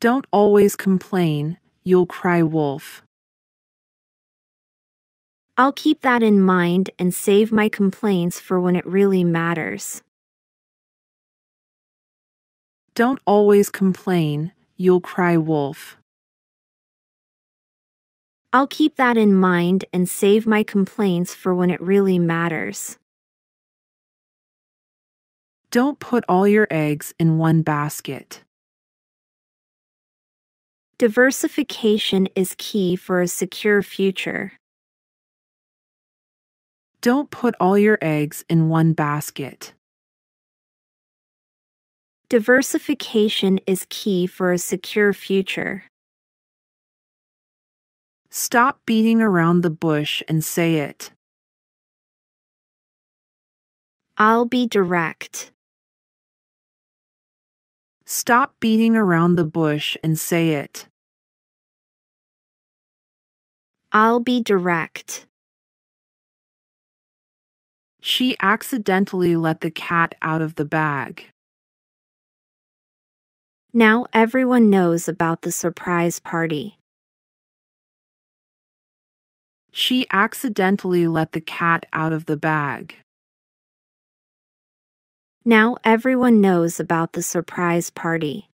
[SPEAKER 2] Don't always complain, you'll cry wolf.
[SPEAKER 3] I'll keep that in mind and save my complaints for when it really matters.
[SPEAKER 2] Don't always complain, you'll cry wolf.
[SPEAKER 3] I'll keep that in mind and save my complaints for when it really matters.
[SPEAKER 2] Don't put all your eggs in one basket.
[SPEAKER 3] Diversification is key for a secure future.
[SPEAKER 2] Don't put all your eggs in one basket.
[SPEAKER 3] Diversification is key for a secure future.
[SPEAKER 2] Stop beating around the bush and say it.
[SPEAKER 3] I'll be direct.
[SPEAKER 2] Stop beating around the bush and say it.
[SPEAKER 3] I'll be direct.
[SPEAKER 2] She accidentally let the cat out of the bag.
[SPEAKER 3] Now everyone knows about the surprise party.
[SPEAKER 2] She accidentally let the cat out of the bag.
[SPEAKER 3] Now everyone knows about the surprise party.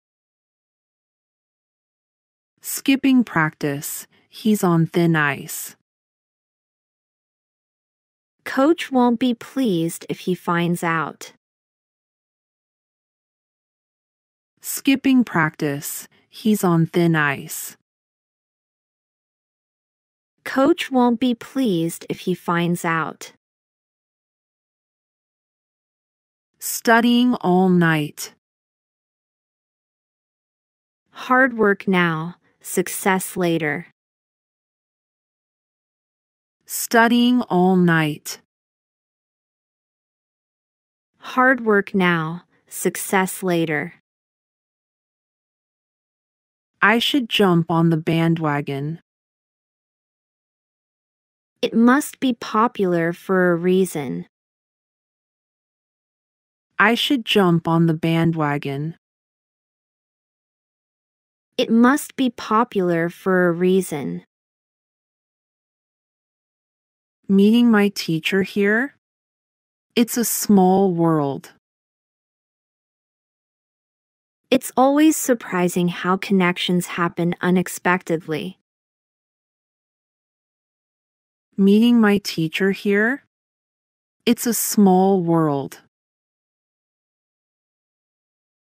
[SPEAKER 2] Skipping practice. He's on thin ice.
[SPEAKER 3] Coach won't be pleased if he finds out.
[SPEAKER 2] Skipping practice. He's on thin ice.
[SPEAKER 3] Coach won't be pleased if he finds out.
[SPEAKER 2] Studying all night.
[SPEAKER 3] Hard work now, success later.
[SPEAKER 2] Studying all night.
[SPEAKER 3] Hard work now, success later.
[SPEAKER 2] I should jump on the bandwagon.
[SPEAKER 3] It must be popular for a reason.
[SPEAKER 2] I should jump on the bandwagon.
[SPEAKER 3] It must be popular for a reason.
[SPEAKER 2] Meeting my teacher here? It's a small world.
[SPEAKER 3] It's always surprising how connections happen unexpectedly.
[SPEAKER 2] Meeting my teacher here? It's a small world.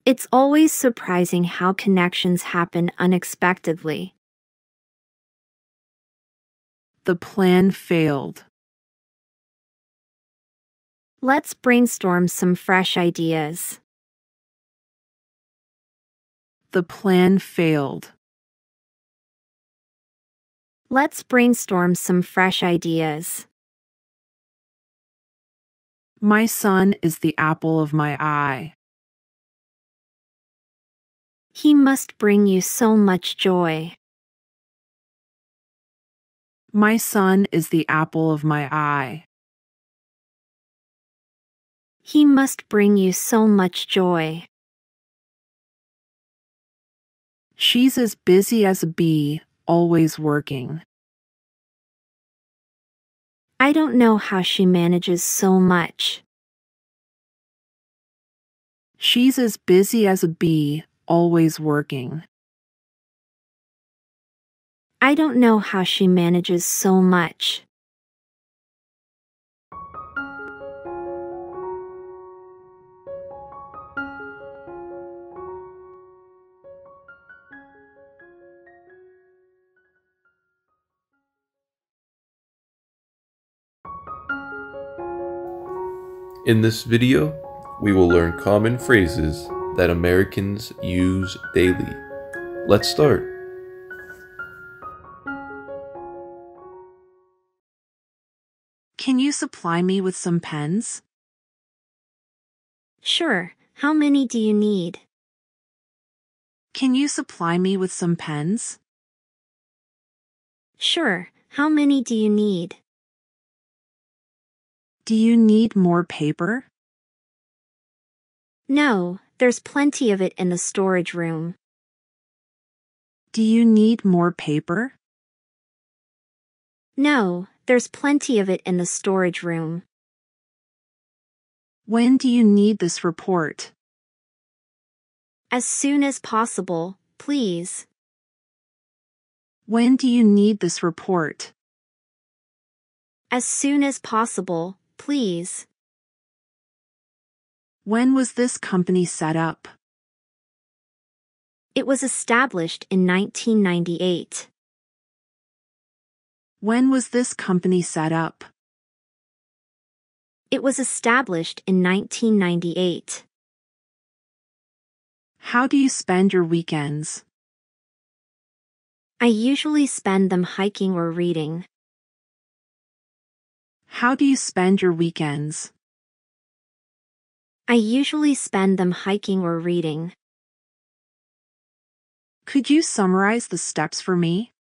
[SPEAKER 3] It's always surprising how connections happen unexpectedly.
[SPEAKER 2] The plan failed.
[SPEAKER 3] Let's brainstorm some fresh ideas.
[SPEAKER 2] The plan failed.
[SPEAKER 3] Let's brainstorm some fresh ideas.
[SPEAKER 2] My son is the apple of my eye.
[SPEAKER 3] He must bring you so much joy.
[SPEAKER 2] My son is the apple of my eye.
[SPEAKER 3] He must bring you so much joy.
[SPEAKER 2] She's as busy as a bee, always working.
[SPEAKER 3] I don't know how she manages so much.
[SPEAKER 2] She's as busy as a bee, always working.
[SPEAKER 3] I don't know how she manages so much.
[SPEAKER 1] In this video, we will learn common phrases that Americans use daily. Let's start.
[SPEAKER 2] Can you supply me with some pens?
[SPEAKER 3] Sure, how many do you need?
[SPEAKER 2] Can you supply me with some pens?
[SPEAKER 3] Sure, how many do you need?
[SPEAKER 2] Do you need more paper?
[SPEAKER 3] No, there's plenty of it in the storage room.
[SPEAKER 2] Do you need more paper?
[SPEAKER 3] No, there's plenty of it in the storage room.
[SPEAKER 2] When do you need this report?
[SPEAKER 3] As soon as possible, please.
[SPEAKER 2] When do you need this report?
[SPEAKER 3] As soon as possible, please.
[SPEAKER 2] When was this company set up?
[SPEAKER 3] It was established in 1998.
[SPEAKER 2] When was this company set up?
[SPEAKER 3] It was established in 1998.
[SPEAKER 2] How do you spend your weekends?
[SPEAKER 3] I usually spend them hiking or reading.
[SPEAKER 2] How do you spend your weekends?
[SPEAKER 3] I usually spend them hiking or reading.
[SPEAKER 2] Could you summarize the steps for me?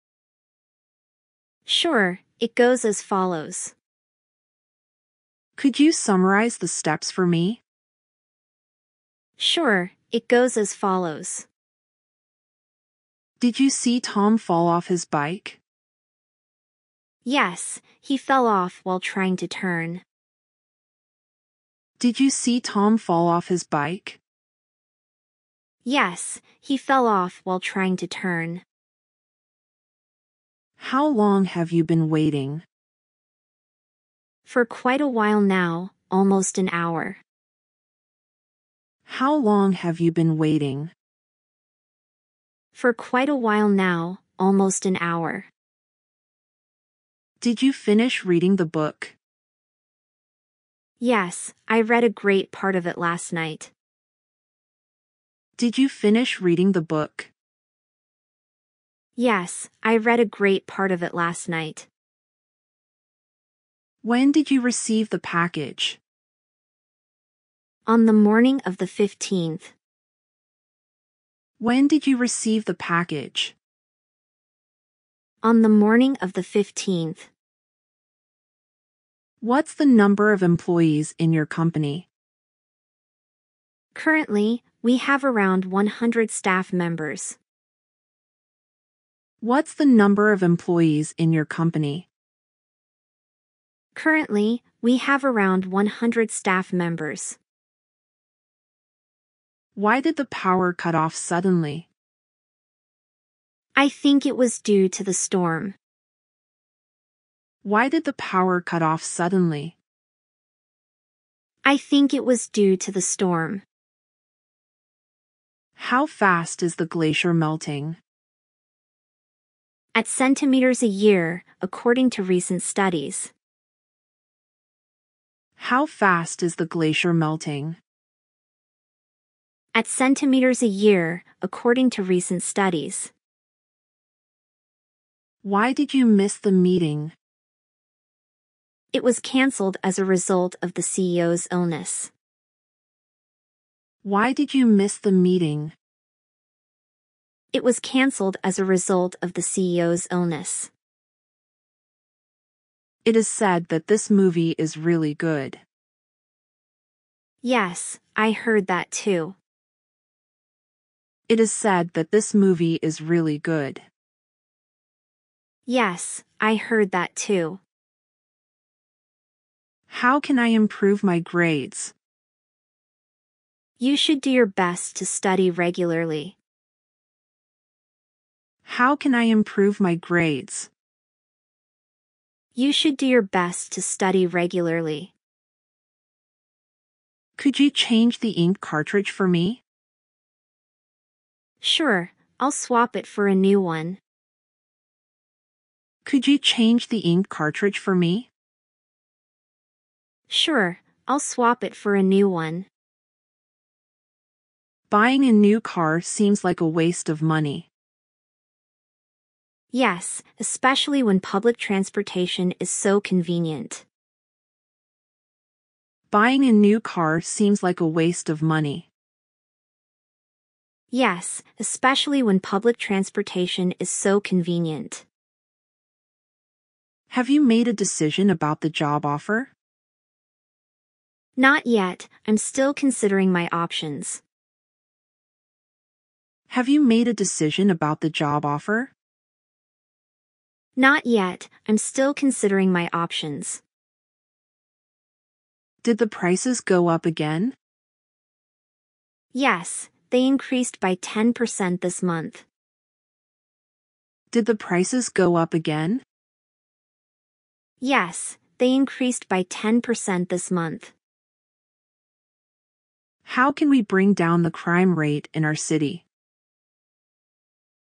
[SPEAKER 3] Sure, it goes as follows.
[SPEAKER 2] Could you summarize the steps for me?
[SPEAKER 3] Sure, it goes as follows.
[SPEAKER 2] Did you see Tom fall off his bike?
[SPEAKER 3] Yes, he fell off while trying to turn.
[SPEAKER 2] Did you see Tom fall off his bike?
[SPEAKER 3] Yes, he fell off while trying to turn.
[SPEAKER 2] How long have you been waiting?
[SPEAKER 3] For quite a while now, almost an hour.
[SPEAKER 2] How long have you been waiting?
[SPEAKER 3] For quite a while now, almost an hour.
[SPEAKER 2] Did you finish reading the book?
[SPEAKER 3] Yes, I read a great part of it last night.
[SPEAKER 2] Did you finish reading the book?
[SPEAKER 3] Yes, I read a great part of it last night.
[SPEAKER 2] When did you receive the package?
[SPEAKER 3] On the morning of the 15th.
[SPEAKER 2] When did you receive the package?
[SPEAKER 3] On the morning of the 15th.
[SPEAKER 2] What's the number of employees in your company?
[SPEAKER 3] Currently, we have around 100 staff members.
[SPEAKER 2] What's the number of employees in your company?
[SPEAKER 3] Currently, we have around 100 staff members.
[SPEAKER 2] Why did the power cut off suddenly?
[SPEAKER 3] I think it was due to the storm.
[SPEAKER 2] Why did the power cut off suddenly?
[SPEAKER 3] I think it was due to the storm.
[SPEAKER 2] How fast is the glacier melting?
[SPEAKER 3] At centimeters a year, according to recent studies.
[SPEAKER 2] How fast is the glacier melting?
[SPEAKER 3] At centimeters a year, according to recent studies.
[SPEAKER 2] Why did you miss the meeting?
[SPEAKER 3] It was cancelled as a result of the CEO's illness.
[SPEAKER 2] Why did you miss the meeting?
[SPEAKER 3] It was cancelled as a result of the CEO's illness.
[SPEAKER 2] It is said that this movie is really good.
[SPEAKER 3] Yes, I heard that too.
[SPEAKER 2] It is said that this movie is really good.
[SPEAKER 3] Yes, I heard that too.
[SPEAKER 2] How can I improve my grades?
[SPEAKER 3] You should do your best to study regularly.
[SPEAKER 2] How can I improve my grades?
[SPEAKER 3] You should do your best to study regularly.
[SPEAKER 2] Could you change the ink cartridge for me?
[SPEAKER 3] Sure, I'll swap it for a new one.
[SPEAKER 2] Could you change the ink cartridge for me?
[SPEAKER 3] Sure, I'll swap it for a new one.
[SPEAKER 2] Buying a new car seems like a waste of money.
[SPEAKER 3] Yes, especially when public transportation is so convenient.
[SPEAKER 2] Buying a new car seems like a waste of money.
[SPEAKER 3] Yes, especially when public transportation is so convenient.
[SPEAKER 2] Have you made a decision about the job offer?
[SPEAKER 3] Not yet, I'm still considering my options.
[SPEAKER 2] Have you made a decision about the job offer?
[SPEAKER 3] Not yet, I'm still considering my options.
[SPEAKER 2] Did the prices go up again?
[SPEAKER 3] Yes, they increased by 10% this month.
[SPEAKER 2] Did the prices go up again?
[SPEAKER 3] Yes, they increased by 10% this month.
[SPEAKER 2] How can we bring down the crime rate in our city?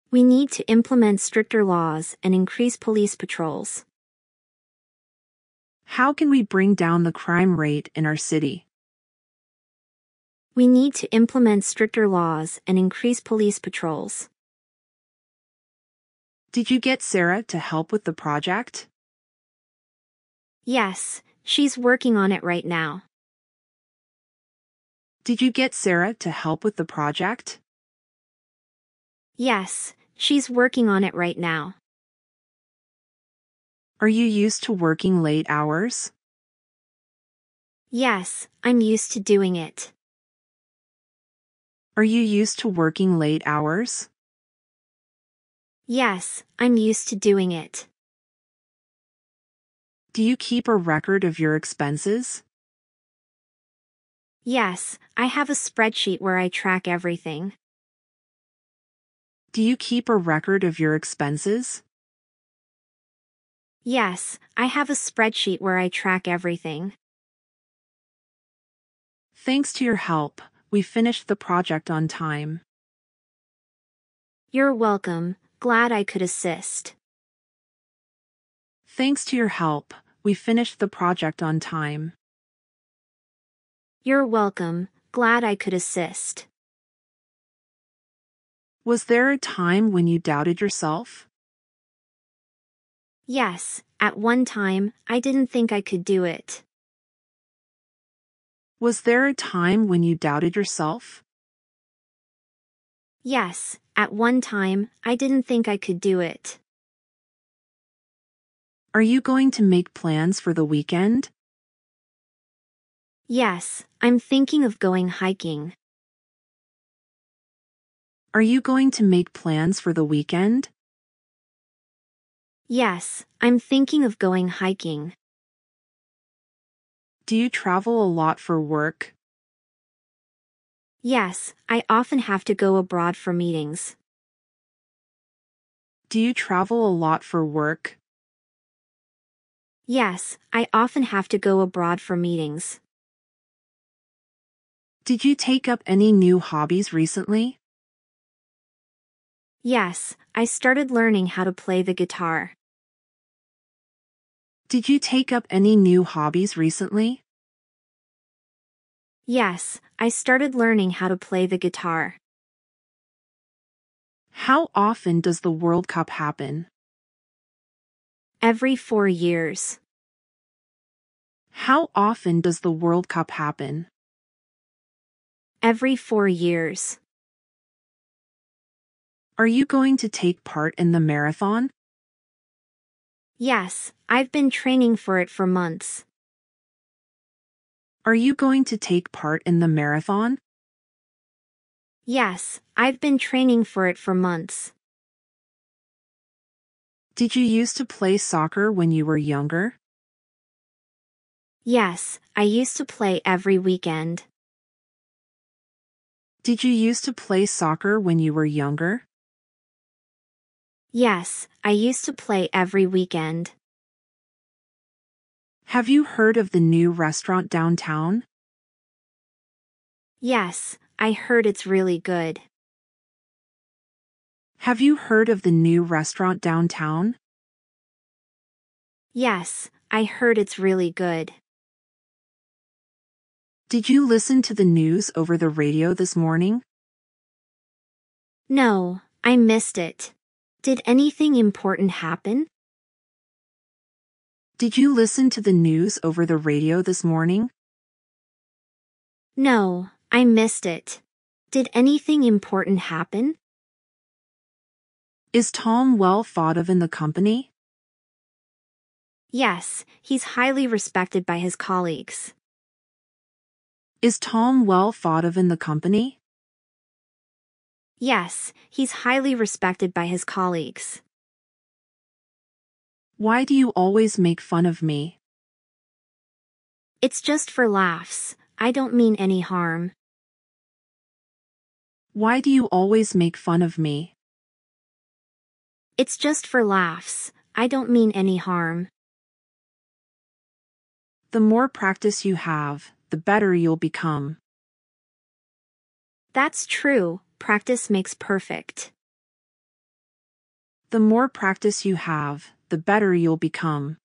[SPEAKER 3] We need to implement stricter laws and increase police patrols.
[SPEAKER 2] How can we bring down the crime rate in our city?
[SPEAKER 3] We need to implement stricter laws and increase police patrols.
[SPEAKER 2] Did you get Sarah to help with the project?
[SPEAKER 3] Yes, she's working on it right now.
[SPEAKER 2] Did you get Sarah to help with the project?
[SPEAKER 3] Yes, she's working on it right now.
[SPEAKER 2] Are you used to working late hours?
[SPEAKER 3] Yes, I'm used to doing it.
[SPEAKER 2] Are you used to working late hours?
[SPEAKER 3] Yes, I'm used to doing it.
[SPEAKER 2] Do you keep a record of your expenses?
[SPEAKER 3] Yes, I have a spreadsheet where I track everything.
[SPEAKER 2] Do you keep a record of your expenses?
[SPEAKER 3] Yes, I have a spreadsheet where I track everything.
[SPEAKER 2] Thanks to your help, we finished the project on time.
[SPEAKER 3] You're welcome, glad I could assist.
[SPEAKER 2] Thanks to your help, we finished the project on time.
[SPEAKER 3] You're welcome, glad I could assist.
[SPEAKER 2] Was there a time when you doubted yourself?
[SPEAKER 3] Yes, at one time, I didn't think I could do it.
[SPEAKER 2] Was there a time when you doubted yourself?
[SPEAKER 3] Yes, at one time, I didn't think I could do it.
[SPEAKER 2] Are you going to make plans for the weekend?
[SPEAKER 3] Yes, I'm thinking of going hiking.
[SPEAKER 2] Are you going to make plans for the weekend?
[SPEAKER 3] Yes, I'm thinking of going hiking.
[SPEAKER 2] Do you travel a lot for work?
[SPEAKER 3] Yes, I often have to go abroad for meetings.
[SPEAKER 2] Do you travel a lot for work?
[SPEAKER 3] Yes, I often have to go abroad for meetings.
[SPEAKER 2] Did you take up any new hobbies recently?
[SPEAKER 3] Yes, I started learning how to play the guitar.
[SPEAKER 2] Did you take up any new hobbies recently?
[SPEAKER 3] Yes, I started learning how to play the guitar.
[SPEAKER 2] How often does the World Cup happen?
[SPEAKER 3] Every four years.
[SPEAKER 2] How often does the World Cup happen?
[SPEAKER 3] Every four years.
[SPEAKER 2] Are you going to take part in the marathon?
[SPEAKER 3] Yes, I've been training for it for months.
[SPEAKER 2] Are you going to take part in the marathon?
[SPEAKER 3] Yes, I've been training for it for months.
[SPEAKER 2] Did you used to play soccer when you were younger?
[SPEAKER 3] Yes, I used to play every weekend.
[SPEAKER 2] Did you used to play soccer when you were younger?
[SPEAKER 3] Yes, I used to play every weekend.
[SPEAKER 2] Have you heard of the new restaurant downtown?
[SPEAKER 3] Yes, I heard it's really good.
[SPEAKER 2] Have you heard of the new restaurant downtown?
[SPEAKER 3] Yes, I heard it's really good.
[SPEAKER 2] Did you listen to the news over the radio this morning?
[SPEAKER 3] No, I missed it. Did anything important happen?
[SPEAKER 2] Did you listen to the news over the radio this morning?
[SPEAKER 3] No, I missed it. Did anything important happen?
[SPEAKER 2] Is Tom well thought of in the company?
[SPEAKER 3] Yes, he's highly respected by his colleagues.
[SPEAKER 2] Is Tom well thought of in the company?
[SPEAKER 3] Yes, he's highly respected by his colleagues.
[SPEAKER 2] Why do you always make fun of me?
[SPEAKER 3] It's just for laughs. I don't mean any harm.
[SPEAKER 2] Why do you always make fun of me?
[SPEAKER 3] It's just for laughs. I don't mean any harm.
[SPEAKER 2] The more practice you have, the better you'll become.
[SPEAKER 3] That's true. Practice makes perfect.
[SPEAKER 2] The more practice you have, the better you'll become.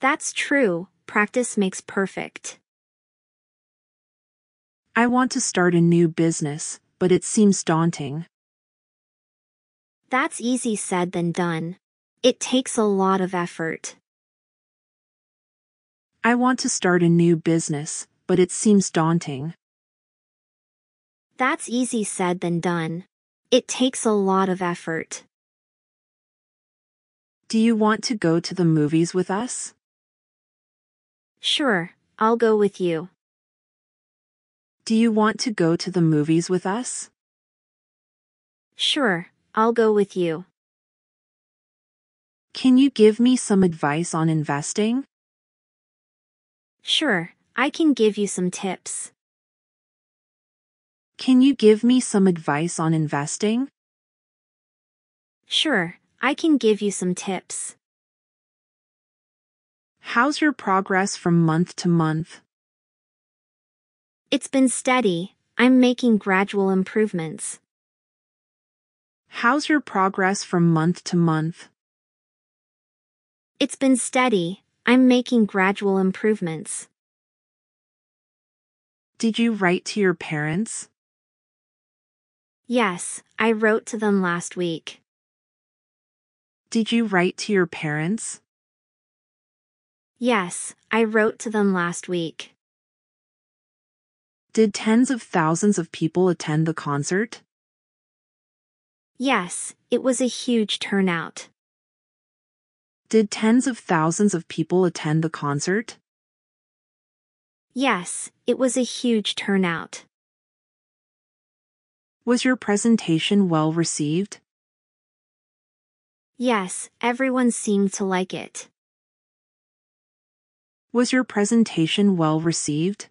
[SPEAKER 3] That's true. Practice makes perfect.
[SPEAKER 2] I want to start a new business, but it seems daunting.
[SPEAKER 3] That's easy said than done. It takes a lot of effort.
[SPEAKER 2] I want to start a new business, but it seems daunting.
[SPEAKER 3] That's easy said than done. It takes a lot of effort.
[SPEAKER 2] Do you want to go to the movies with us?
[SPEAKER 3] Sure, I'll go with you.
[SPEAKER 2] Do you want to go to the movies with us?
[SPEAKER 3] Sure, I'll go with you.
[SPEAKER 2] Can you give me some advice on investing?
[SPEAKER 3] Sure, I can give you some tips.
[SPEAKER 2] Can you give me some advice on investing?
[SPEAKER 3] Sure, I can give you some tips.
[SPEAKER 2] How's your progress from month to month?
[SPEAKER 3] It's been steady. I'm making gradual improvements.
[SPEAKER 2] How's your progress from month to month?
[SPEAKER 3] It's been steady. I'm making gradual improvements.
[SPEAKER 2] Did you write to your parents?
[SPEAKER 3] Yes, I wrote to them last week.
[SPEAKER 2] Did you write to your parents?
[SPEAKER 3] Yes, I wrote to them last week.
[SPEAKER 2] Did tens of thousands of people attend the concert?
[SPEAKER 3] Yes, it was a huge turnout.
[SPEAKER 2] Did tens of thousands of people attend the concert?
[SPEAKER 3] Yes, it was a huge turnout.
[SPEAKER 2] Was your presentation well received?
[SPEAKER 3] Yes, everyone seemed to like it.
[SPEAKER 2] Was your presentation well received?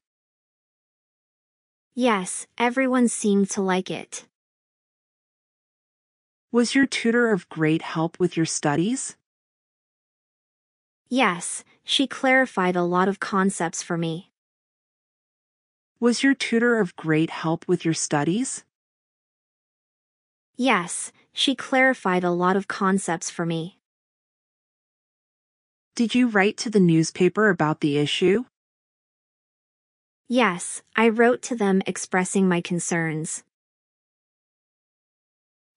[SPEAKER 3] Yes, everyone seemed to like it.
[SPEAKER 2] Was your tutor of great help with your studies?
[SPEAKER 3] Yes, she clarified a lot of concepts for me.
[SPEAKER 2] Was your tutor of great help with your studies?
[SPEAKER 3] Yes, she clarified a lot of concepts for me.
[SPEAKER 2] Did you write to the newspaper about the issue?
[SPEAKER 3] Yes, I wrote to them expressing my concerns.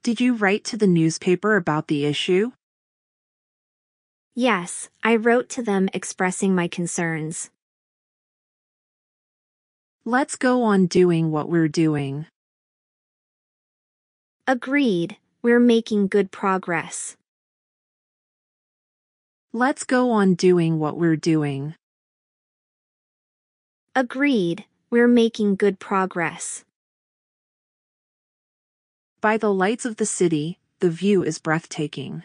[SPEAKER 2] Did you write to the newspaper about the issue?
[SPEAKER 3] Yes, I wrote to them expressing my concerns.
[SPEAKER 2] Let's go on doing what we're doing.
[SPEAKER 3] Agreed, we're making good progress.
[SPEAKER 2] Let's go on doing what we're doing.
[SPEAKER 3] Agreed, we're making good progress.
[SPEAKER 2] By the lights of the city, the view is breathtaking.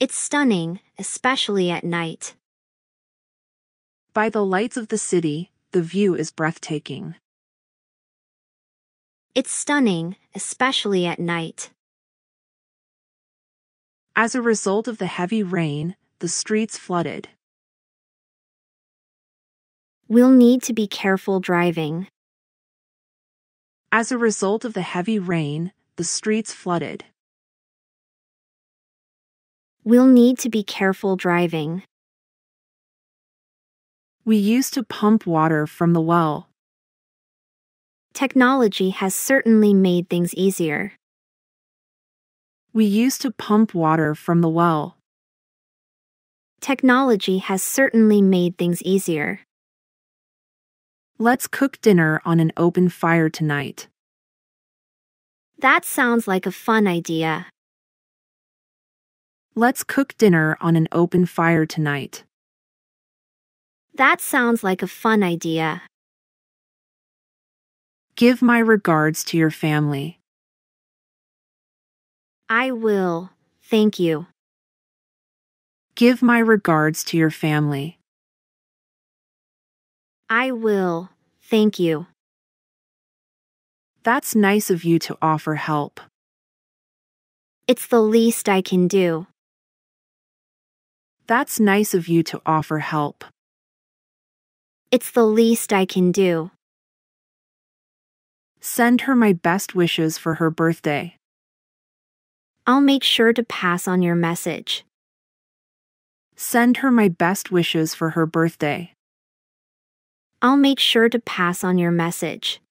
[SPEAKER 3] It's stunning, especially at night.
[SPEAKER 2] By the lights of the city, the view is breathtaking.
[SPEAKER 3] It's stunning, especially at night.
[SPEAKER 2] As a result of the heavy rain, the streets flooded.
[SPEAKER 3] We'll need to be careful driving.
[SPEAKER 2] As a result of the heavy rain, the streets flooded.
[SPEAKER 3] We'll need to be careful driving.
[SPEAKER 2] We used to pump water from the well.
[SPEAKER 3] Technology has certainly made things easier.
[SPEAKER 2] We used to pump water from the well.
[SPEAKER 3] Technology has certainly made things easier.
[SPEAKER 2] Let's cook dinner on an open fire tonight.
[SPEAKER 3] That sounds like a fun idea.
[SPEAKER 2] Let's cook dinner on an open fire tonight.
[SPEAKER 3] That sounds like a fun idea.
[SPEAKER 2] Give my regards to your family.
[SPEAKER 3] I will, thank you.
[SPEAKER 2] Give my regards to your family.
[SPEAKER 3] I will, thank you.
[SPEAKER 2] That's nice of you to offer help.
[SPEAKER 3] It's the least I can do.
[SPEAKER 2] That's nice of you to offer help.
[SPEAKER 3] It's the least I can do.
[SPEAKER 2] Send her my best wishes for her birthday.
[SPEAKER 3] I'll make sure to pass on your message.
[SPEAKER 2] Send her my best wishes for her birthday.
[SPEAKER 3] I'll make sure to pass on your message.